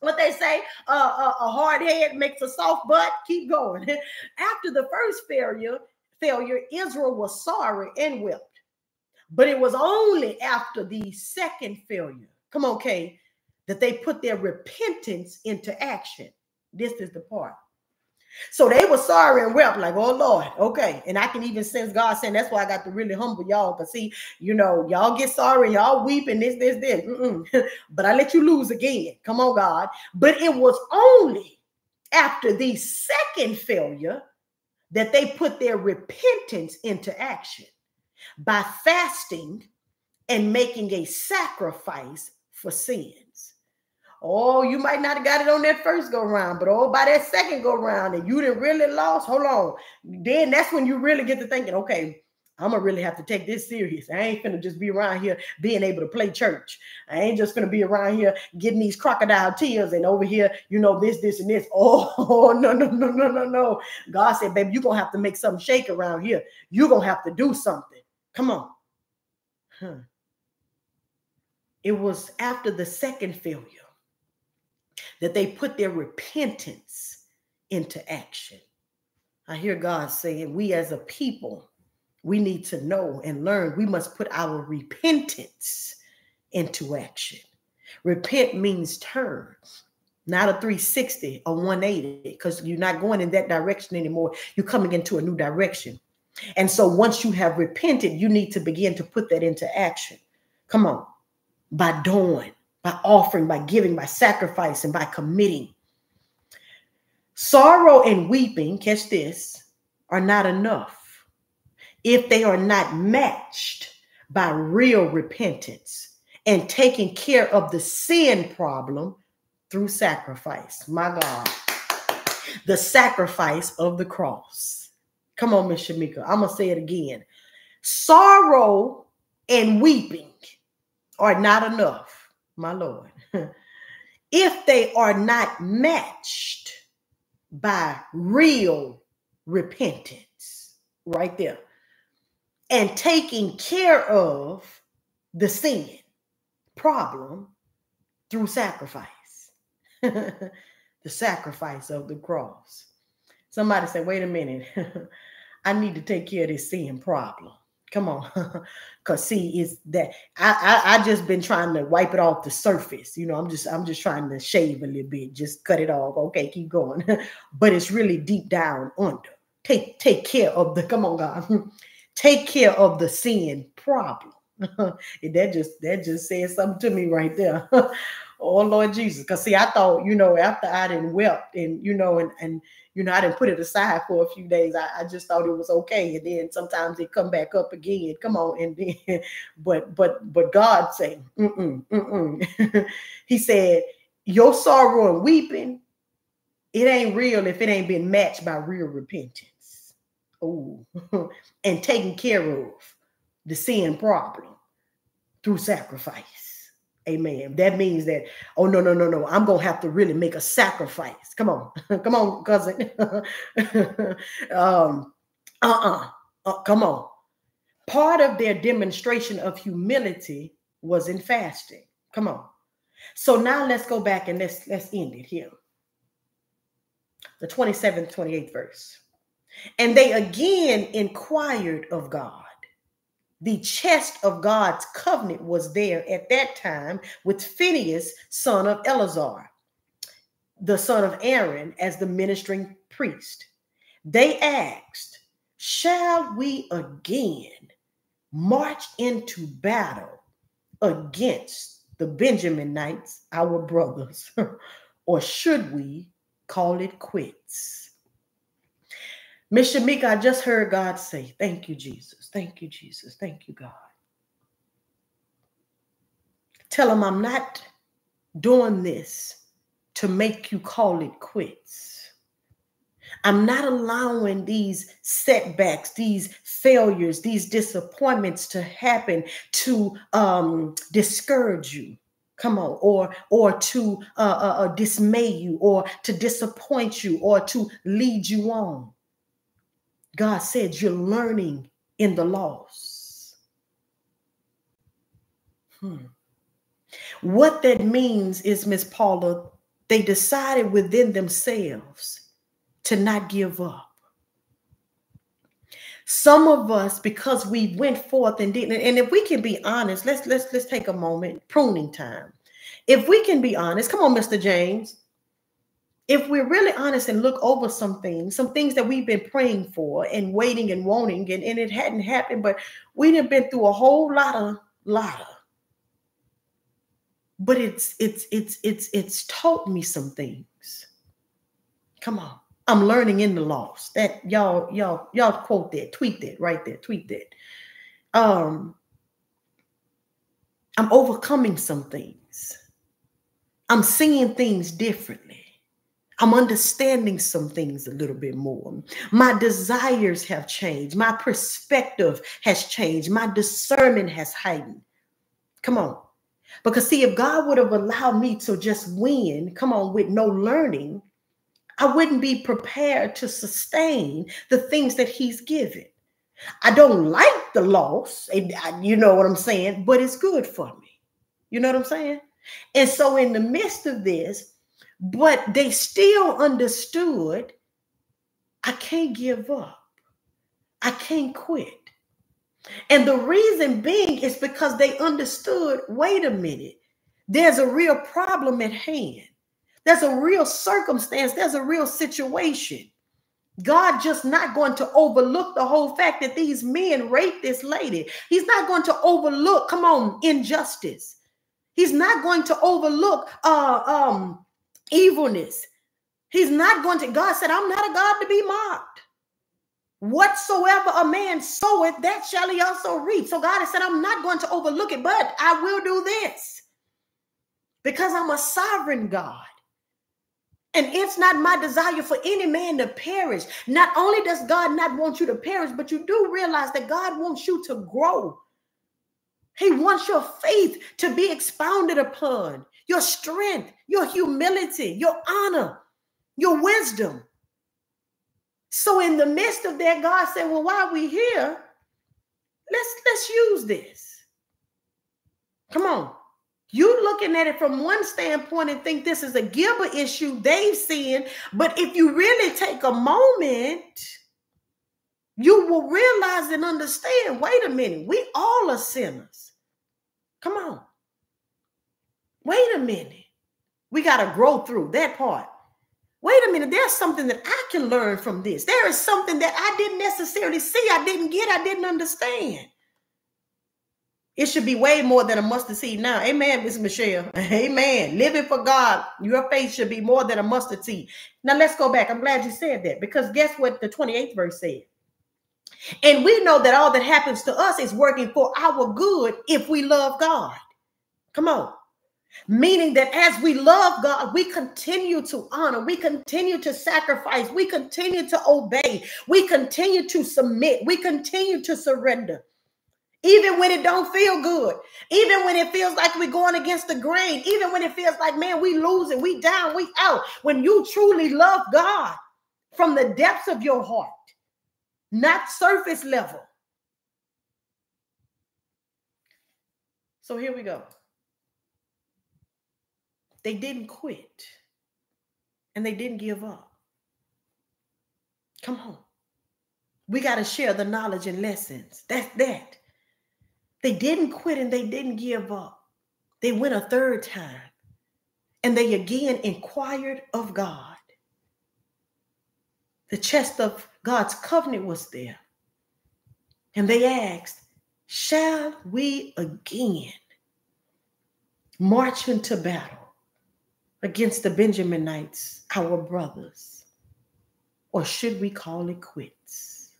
what they say uh, a, a, hard head makes a soft butt keep going after the first failure failure israel was sorry and wept but it was only after the second failure come on kay that they put their repentance into action this is the part so they were sorry and wept, like, oh Lord, okay. And I can even sense God saying that's why I got to really humble y'all. Because see, you know, y'all get sorry, y'all weeping, this, this, this. but I let you lose again. Come on, God. But it was only after the second failure that they put their repentance into action by fasting and making a sacrifice for sin. Oh, you might not have got it on that first go round, but oh, by that second go round, and you didn't really lost. Hold on. Then that's when you really get to thinking, okay, I'm gonna really have to take this serious. I ain't gonna just be around here being able to play church. I ain't just gonna be around here getting these crocodile tears and over here, you know, this, this, and this. Oh, no, no, no, no, no, no. God said, baby, you're gonna have to make something shake around here. You're gonna have to do something. Come on. Huh. It was after the second failure that they put their repentance into action. I hear God saying, we as a people, we need to know and learn. We must put our repentance into action. Repent means turn, not a 360 or 180, because you're not going in that direction anymore. You're coming into a new direction. And so once you have repented, you need to begin to put that into action. Come on, by doing, by offering, by giving, by sacrifice, and by committing. Sorrow and weeping, catch this, are not enough if they are not matched by real repentance and taking care of the sin problem through sacrifice. My God, the sacrifice of the cross. Come on, Miss Shamika. I'm going to say it again. Sorrow and weeping are not enough, my Lord. if they are not matched by real repentance, right there, and taking care of the sin problem through sacrifice, the sacrifice of the cross. Somebody say, wait a minute, I need to take care of this sin problem. Come on. Cause see, is that I, I I just been trying to wipe it off the surface. You know, I'm just I'm just trying to shave a little bit, just cut it off. Okay, keep going. but it's really deep down under. Take take care of the come on, God. take care of the sin problem. that just that just said something to me right there. oh Lord Jesus. Cause see, I thought, you know, after I didn't wept and you know, and and you know, I didn't put it aside for a few days. I, I just thought it was okay. And then sometimes it come back up again. Come on. And then, but, but, but God said, mm-mm, mm-mm. he said, your sorrow and weeping, it ain't real if it ain't been matched by real repentance. Oh, and taking care of the sin problem through sacrifice. Amen. That means that, oh, no, no, no, no. I'm going to have to really make a sacrifice. Come on. come on, cousin. um, uh-uh. Uh, come on. Part of their demonstration of humility was in fasting. Come on. So now let's go back and let's let's end it here. The 27th, 28th verse. And they again inquired of God the chest of God's covenant was there at that time with Phinehas, son of Eleazar, the son of Aaron, as the ministering priest. They asked, Shall we again march into battle against the Benjaminites, our brothers, or should we call it quits? Miss Shamika, I just heard God say, Thank you, Jesus. Thank you, Jesus. Thank you, God. Tell him I'm not doing this to make you call it quits. I'm not allowing these setbacks, these failures, these disappointments to happen to um, discourage you. Come on, or or to uh, uh, uh dismay you, or to disappoint you, or to lead you on. God said you're learning in the loss. Hmm. What that means is, Miss Paula, they decided within themselves to not give up. Some of us, because we went forth and didn't, and if we can be honest, let's let's let's take a moment, pruning time. If we can be honest, come on, Mr. James if we're really honest and look over some things, some things that we've been praying for and waiting and wanting, and, and it hadn't happened, but we'd have been through a whole lot of lot of. But it's it's it's it's it's taught me some things. Come on. I'm learning in the loss. That y'all, y'all, y'all quote that, tweet that right there, tweet that. Um, I'm overcoming some things. I'm seeing things differently. I'm understanding some things a little bit more. My desires have changed. My perspective has changed. My discernment has heightened. Come on. Because, see, if God would have allowed me to just win, come on, with no learning, I wouldn't be prepared to sustain the things that He's given. I don't like the loss, you know what I'm saying, but it's good for me. You know what I'm saying? And so, in the midst of this, but they still understood I can't give up, I can't quit. And the reason being is because they understood wait a minute, there's a real problem at hand, there's a real circumstance, there's a real situation. God just not going to overlook the whole fact that these men raped this lady. He's not going to overlook, come on, injustice. He's not going to overlook uh, um, evilness. He's not going to, God said, I'm not a God to be mocked. Whatsoever a man soweth, that shall he also reap. So God has said, I'm not going to overlook it, but I will do this because I'm a sovereign God. And it's not my desire for any man to perish. Not only does God not want you to perish, but you do realize that God wants you to grow. He wants your faith to be expounded upon, your strength, your humility, your honor, your wisdom. So in the midst of that, God said, Well, while we here, let's let's use this. Come on. You looking at it from one standpoint and think this is a Gilbert issue they've seen, but if you really take a moment, you will realize and understand. Wait a minute, we all are sinners. Come on. Wait a minute. We got to grow through that part. Wait a minute, there's something that I can learn from this. There is something that I didn't necessarily see, I didn't get, I didn't understand. It should be way more than a mustard seed now. Amen, Miss Michelle. Amen. Living for God, your faith should be more than a mustard seed. Now let's go back. I'm glad you said that because guess what the 28th verse said? And we know that all that happens to us is working for our good if we love God. Come on. Meaning that as we love God, we continue to honor, we continue to sacrifice, we continue to obey, we continue to submit, we continue to surrender. Even when it don't feel good even when it feels like we're going against the grain even when it feels like man we losing we down we out. When you truly love god from the depths of your heart not surface level. So here we go they didn't quit. And they didn't give up. Come on. We got to share the knowledge and lessons. That's that. They didn't quit and they didn't give up. They went a third time. And they again inquired of God. The chest of God's covenant was there. And they asked, Shall we again march into battle against the Benjaminites, our brothers? Or should we call it quits?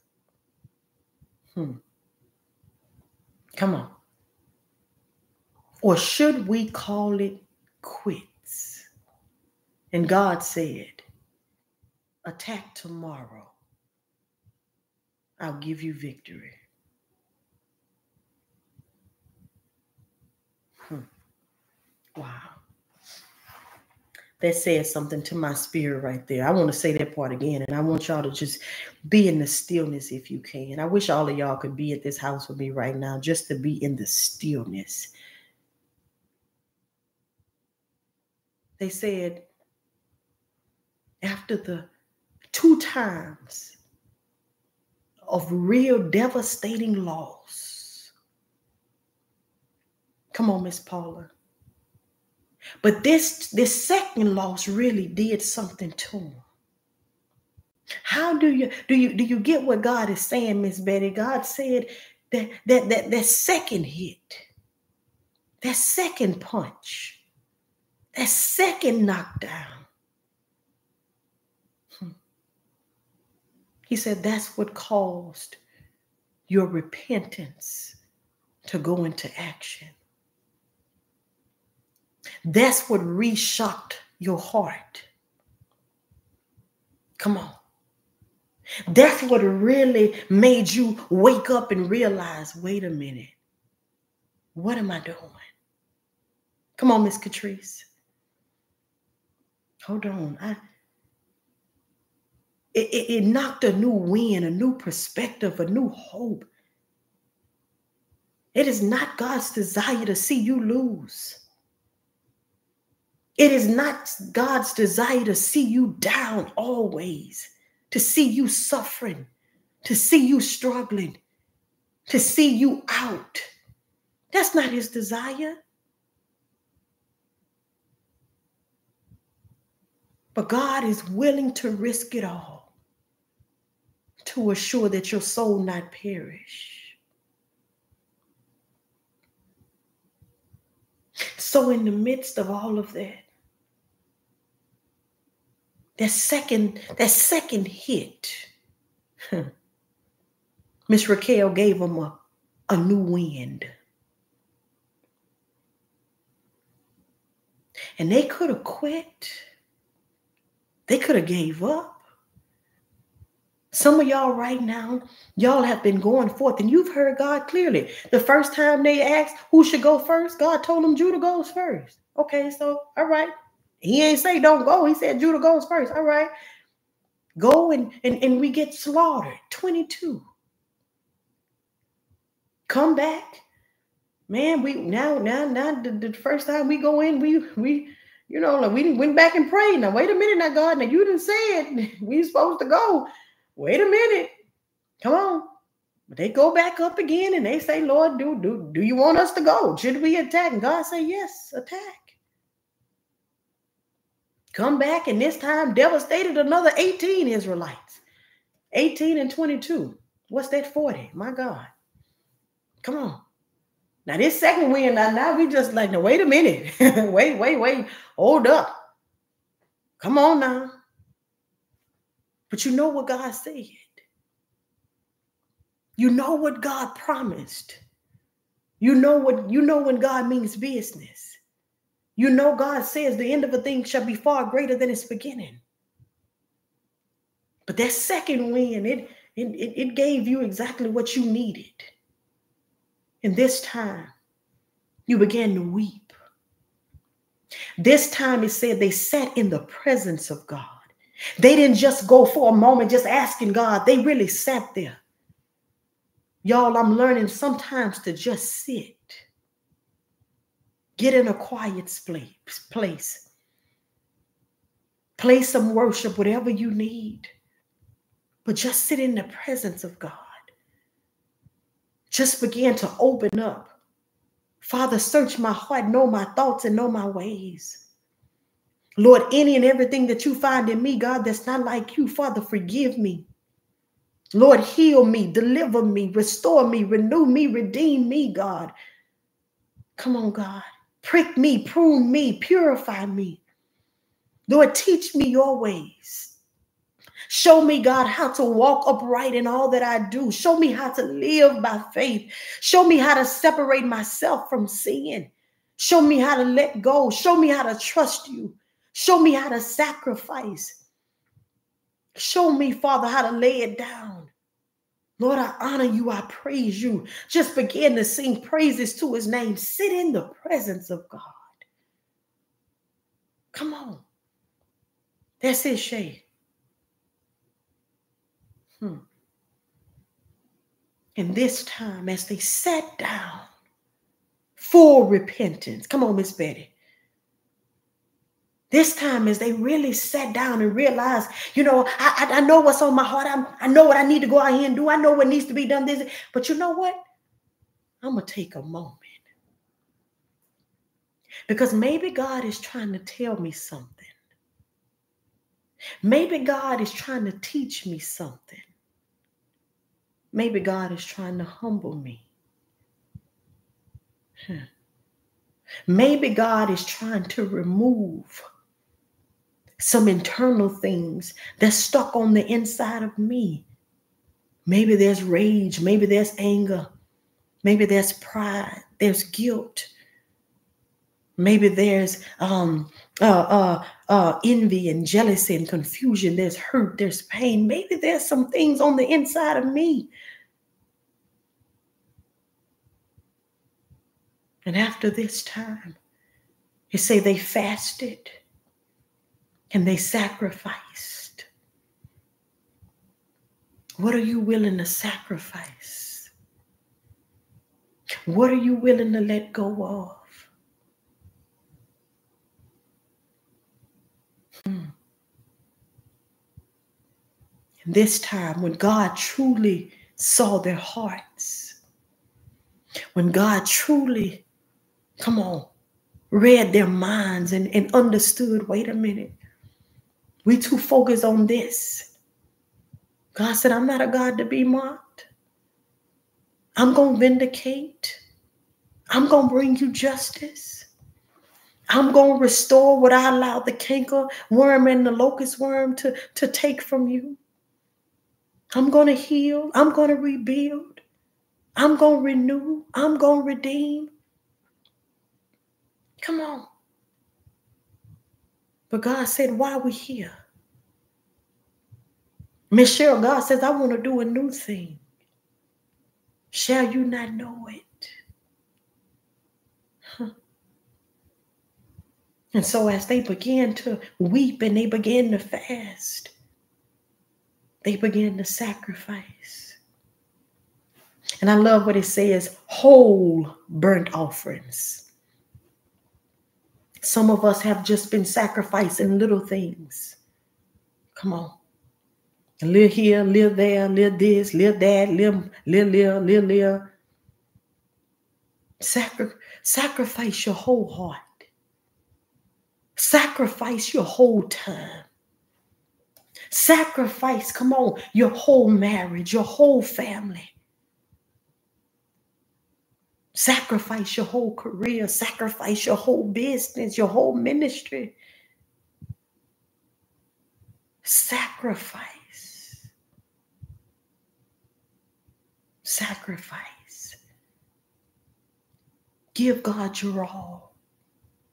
Hmm. Come on. Or should we call it quits? And God said, Attack tomorrow. I'll give you victory. Hmm. Wow that says something to my spirit right there. I want to say that part again, and I want y'all to just be in the stillness if you can. I wish all of y'all could be at this house with me right now, just to be in the stillness. They said after the two times of real devastating loss. Come on, Miss Paula. But this this second loss really did something to him. How do you do you do you get what God is saying, Miss Betty? God said that that that that second hit, that second punch, that second knockdown. Hmm. He said that's what caused your repentance to go into action. That's what reshocked your heart. Come on. That's what really made you wake up and realize wait a minute, what am I doing? Come on, Miss Catrice. Hold on. I, it, it, it knocked a new wind, a new perspective, a new hope. It is not God's desire to see you lose. It is not God's desire to see you down always, to see you suffering, to see you struggling, to see you out. That's not his desire. But God is willing to risk it all to assure that your soul not perish. So, in the midst of all of that, that second, that second hit, Miss Raquel gave them a, a new wind. And they could have quit. They could have gave up. Some of y'all right now, y'all have been going forth and you've heard God clearly. The first time they asked who should go first, God told them Judah goes first. Okay, so all right. He ain't say don't go. He said Judah goes first. All right. Go and, and, and we get slaughtered. 22. Come back. Man, we now, now, now the, the first time we go in, we we you know, like we went back and prayed. Now, wait a minute, now, God, now you didn't say it. We supposed to go. Wait a minute. Come on. They go back up again and they say, Lord, do, do, do you want us to go? Should we attack? And God say, Yes, attack. Come back and this time devastated another 18 Israelites. 18 and 22. What's that 40? My God. Come on. Now this second win, now, now we just like, no, wait a minute. wait, wait, wait. Hold up. Come on now. But you know what God said. You know what God promised. You know what you know when God means business. You know God says the end of a thing shall be far greater than its beginning. But that second win, it, it, it gave you exactly what you needed. And this time, you began to weep. This time it said they sat in the presence of God. They didn't just go for a moment just asking God, they really sat there. Y'all, I'm learning sometimes to just sit. Get in a quiet place. Play some worship, whatever you need. But just sit in the presence of God. Just begin to open up. Father, search my heart, know my thoughts, and know my ways. Lord, any and everything that you find in me, God, that's not like you, Father, forgive me. Lord, heal me, deliver me, restore me, renew me, redeem me, God. Come on, God. Prick me, prune me, purify me. Lord, teach me your ways. Show me, God, how to walk upright in all that I do. Show me how to live by faith. Show me how to separate myself from sin. Show me how to let go. Show me how to trust you. Show me how to sacrifice. Show me, Father, how to lay it down. Lord, I honor you. I praise you. Just begin to sing praises to his name. Sit in the presence of God. Come on. That's it, Shay. Hmm. And this time, as they sat down for repentance, come on, Miss Betty. This time, as they really sat down and realized, you know, I, I, I know what's on my heart. I'm, I know what I need to go out here and do. I know what needs to be done. This, but you know what? I'm gonna take a moment because maybe God is trying to tell me something. Maybe God is trying to teach me something. Maybe God is trying to humble me. Hmm. Maybe God is trying to remove some internal things that's stuck on the inside of me. Maybe there's rage, maybe there's anger, maybe there's pride, there's guilt. Maybe there's um, uh, uh, uh, envy and jealousy and confusion. There's hurt, there's pain. Maybe there's some things on the inside of me. And after this time, you say they fasted and they sacrificed. What are you willing to sacrifice? What are you willing to let go of? Hmm. this time when God truly saw their hearts, when God truly, come on, read their minds and, and understood wait a minute, we too focused on this. God said, I'm not a God to be mocked. I'm going to vindicate. I'm going to bring you justice. I'm going to restore what I allowed the canker worm and the locust worm to, to take from you. I'm going to heal. I'm going to rebuild. I'm going to renew. I'm going to redeem. Come on. But God said, why are we here? Michelle, God says, I want to do a new thing. Shall you not know it? Huh. And so, as they began to weep and they began to fast, they began to sacrifice. And I love what it says whole burnt offerings. Some of us have just been sacrificing little things. Come on. Live here, live there, live this, live that, live, live, live, live, live. Sacri- sacrifice your whole heart. Sacrifice your whole time. Sacrifice, come on, your whole marriage, your whole family. Sacrifice your whole career, sacrifice your whole business, your whole ministry. Sacrifice. Sacrifice. Give God your all.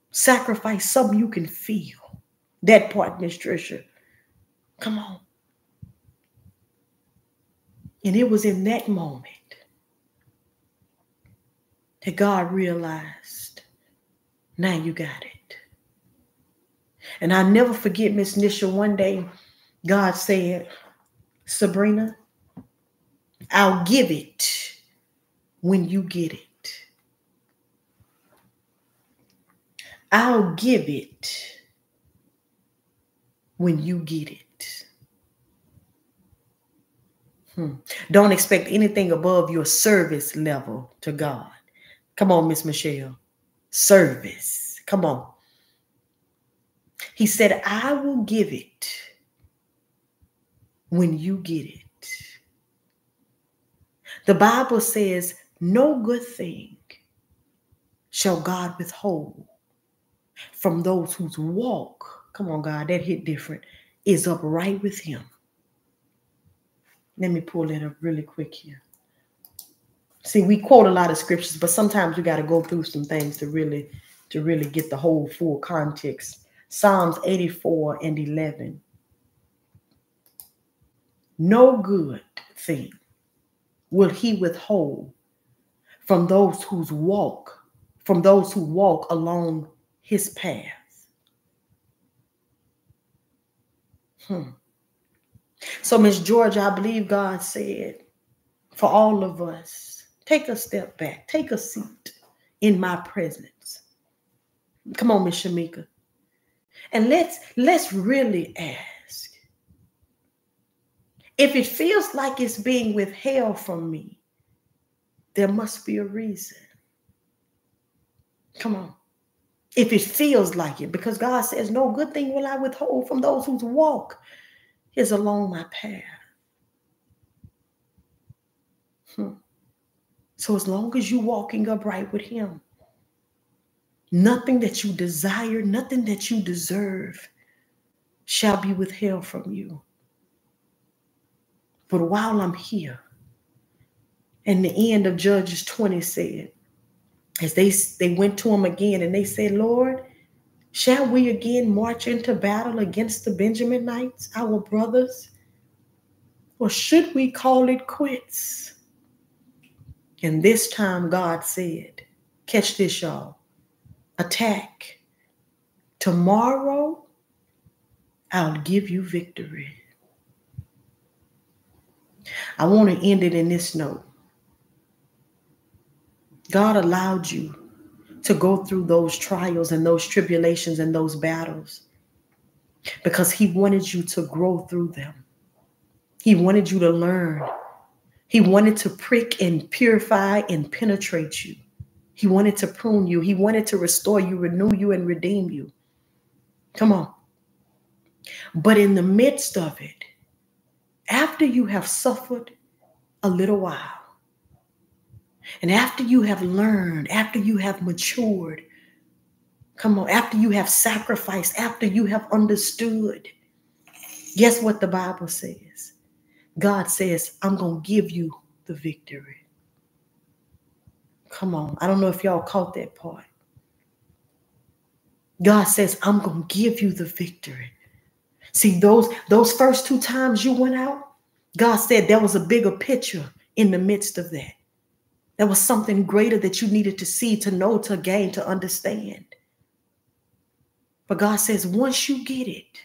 Sacrifice something you can feel. That part, Miss Trisha. Come on. And it was in that moment that God realized, now you got it. And I never forget Miss Nisha one day, God said, Sabrina, I'll give it when you get it. I'll give it when you get it. Hmm. Don't expect anything above your service level to God. Come on, Miss Michelle. Service. Come on. He said, I will give it when you get it. The Bible says, No good thing shall God withhold from those whose walk, come on, God, that hit different, is upright with Him. Let me pull that up really quick here. See, we quote a lot of scriptures, but sometimes we got to go through some things to really to really get the whole full context. Psalms 84 and 11. No good thing will he withhold from those whose walk, from those who walk along his path. Hmm. So, Miss Georgia, I believe God said for all of us Take a step back. Take a seat in my presence. Come on, Miss Shamika. And let's let's really ask. If it feels like it's being withheld from me, there must be a reason. Come on. If it feels like it, because God says, No good thing will I withhold from those whose walk is along my path. Hmm. So as long as you're walking upright with Him, nothing that you desire, nothing that you deserve shall be withheld from you. But while I'm here, and the end of Judges 20 said, as they, they went to him again and they said, Lord, shall we again march into battle against the Benjaminites, our brothers? Or should we call it quits? And this time, God said, Catch this, y'all. Attack. Tomorrow, I'll give you victory. I want to end it in this note. God allowed you to go through those trials and those tribulations and those battles because He wanted you to grow through them. He wanted you to learn he wanted to prick and purify and penetrate you. He wanted to prune you. He wanted to restore you, renew you, and redeem you. Come on. But in the midst of it, after you have suffered a little while, and after you have learned, after you have matured, come on, after you have sacrificed, after you have understood, guess what the Bible says? God says, I'm going to give you the victory. Come on. I don't know if y'all caught that part. God says, I'm going to give you the victory. See, those, those first two times you went out, God said there was a bigger picture in the midst of that. There was something greater that you needed to see, to know, to gain, to understand. But God says, once you get it,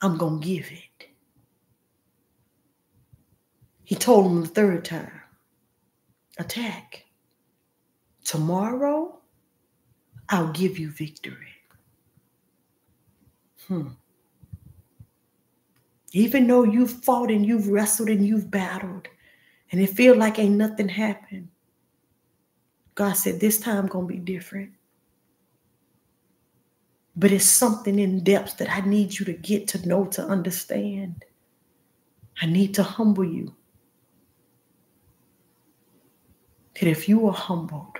I'm going to give it. He told him the third time attack. Tomorrow, I'll give you victory. Hmm. Even though you've fought and you've wrestled and you've battled, and it feels like ain't nothing happened, God said, This time gonna be different. But it's something in depth that I need you to get to know, to understand. I need to humble you. That if you are humbled,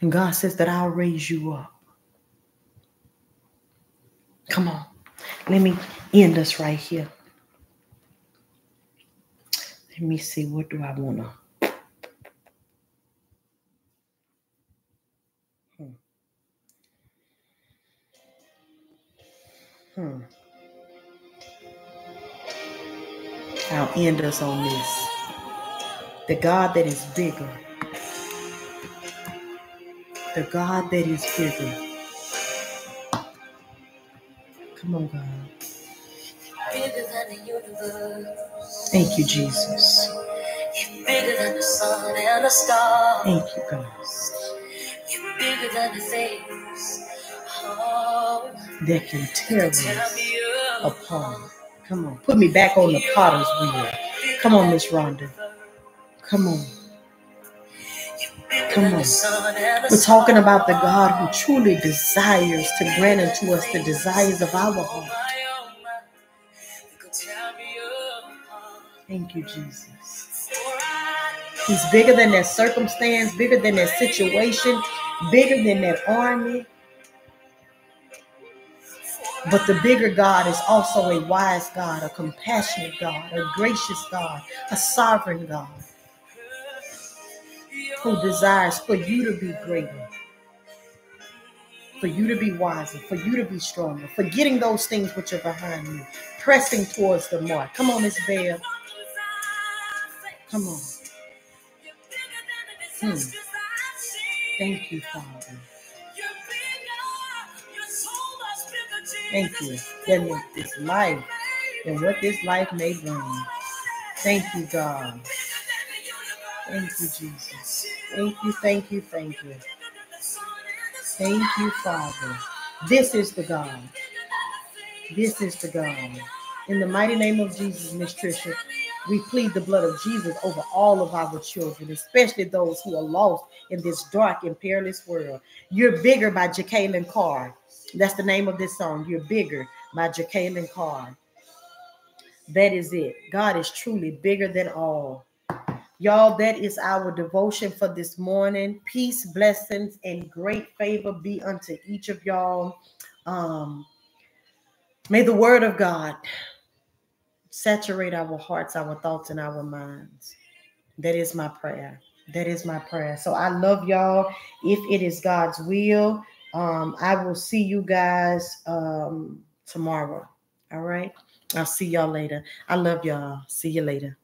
and God says that I'll raise you up. Come on. Let me end us right here. Let me see. What do I want to? Hmm. Hmm. I'll end us on this. The God that is bigger. The God that is bigger Come on, God. Bigger than the universe. Thank you, Jesus. You're bigger than the sun and the stars. Thank you, God. You're bigger than the things oh, that can tear us apart. Come on, put me back on the potter's wheel. Come on, Miss Rhonda. Come on. Come on. We're talking about the God who truly desires to grant unto us the desires of our heart. Thank you, Jesus. He's bigger than that circumstance, bigger than that situation, bigger than that army. But the bigger God is also a wise God, a compassionate God, a gracious God, a sovereign God who desires for you to be greater, for you to be wiser, for you to be stronger, forgetting those things which are behind you, pressing towards the mark. Come on, Miss Bell. Come on. Hmm. Thank you, Father. Thank you. Than this life and what this life may bring. Thank you, God. Thank you, Jesus. Thank you, thank you, thank you. Thank you, Father. This is the God. This is the God. In the mighty name of Jesus, Miss Tricia, we plead the blood of Jesus over all of our children, especially those who are lost in this dark and perilous world. You're bigger by Jekalyn Carr. That's the name of this song. You're bigger by Jekalyn Carr. That is it. God is truly bigger than all. Y'all, that is our devotion for this morning. Peace, blessings, and great favor be unto each of y'all. Um, may the word of God saturate our hearts, our thoughts, and our minds. That is my prayer. That is my prayer. So I love y'all. If it is God's will, um, I will see you guys um, tomorrow. All right. I'll see y'all later. I love y'all. See you later.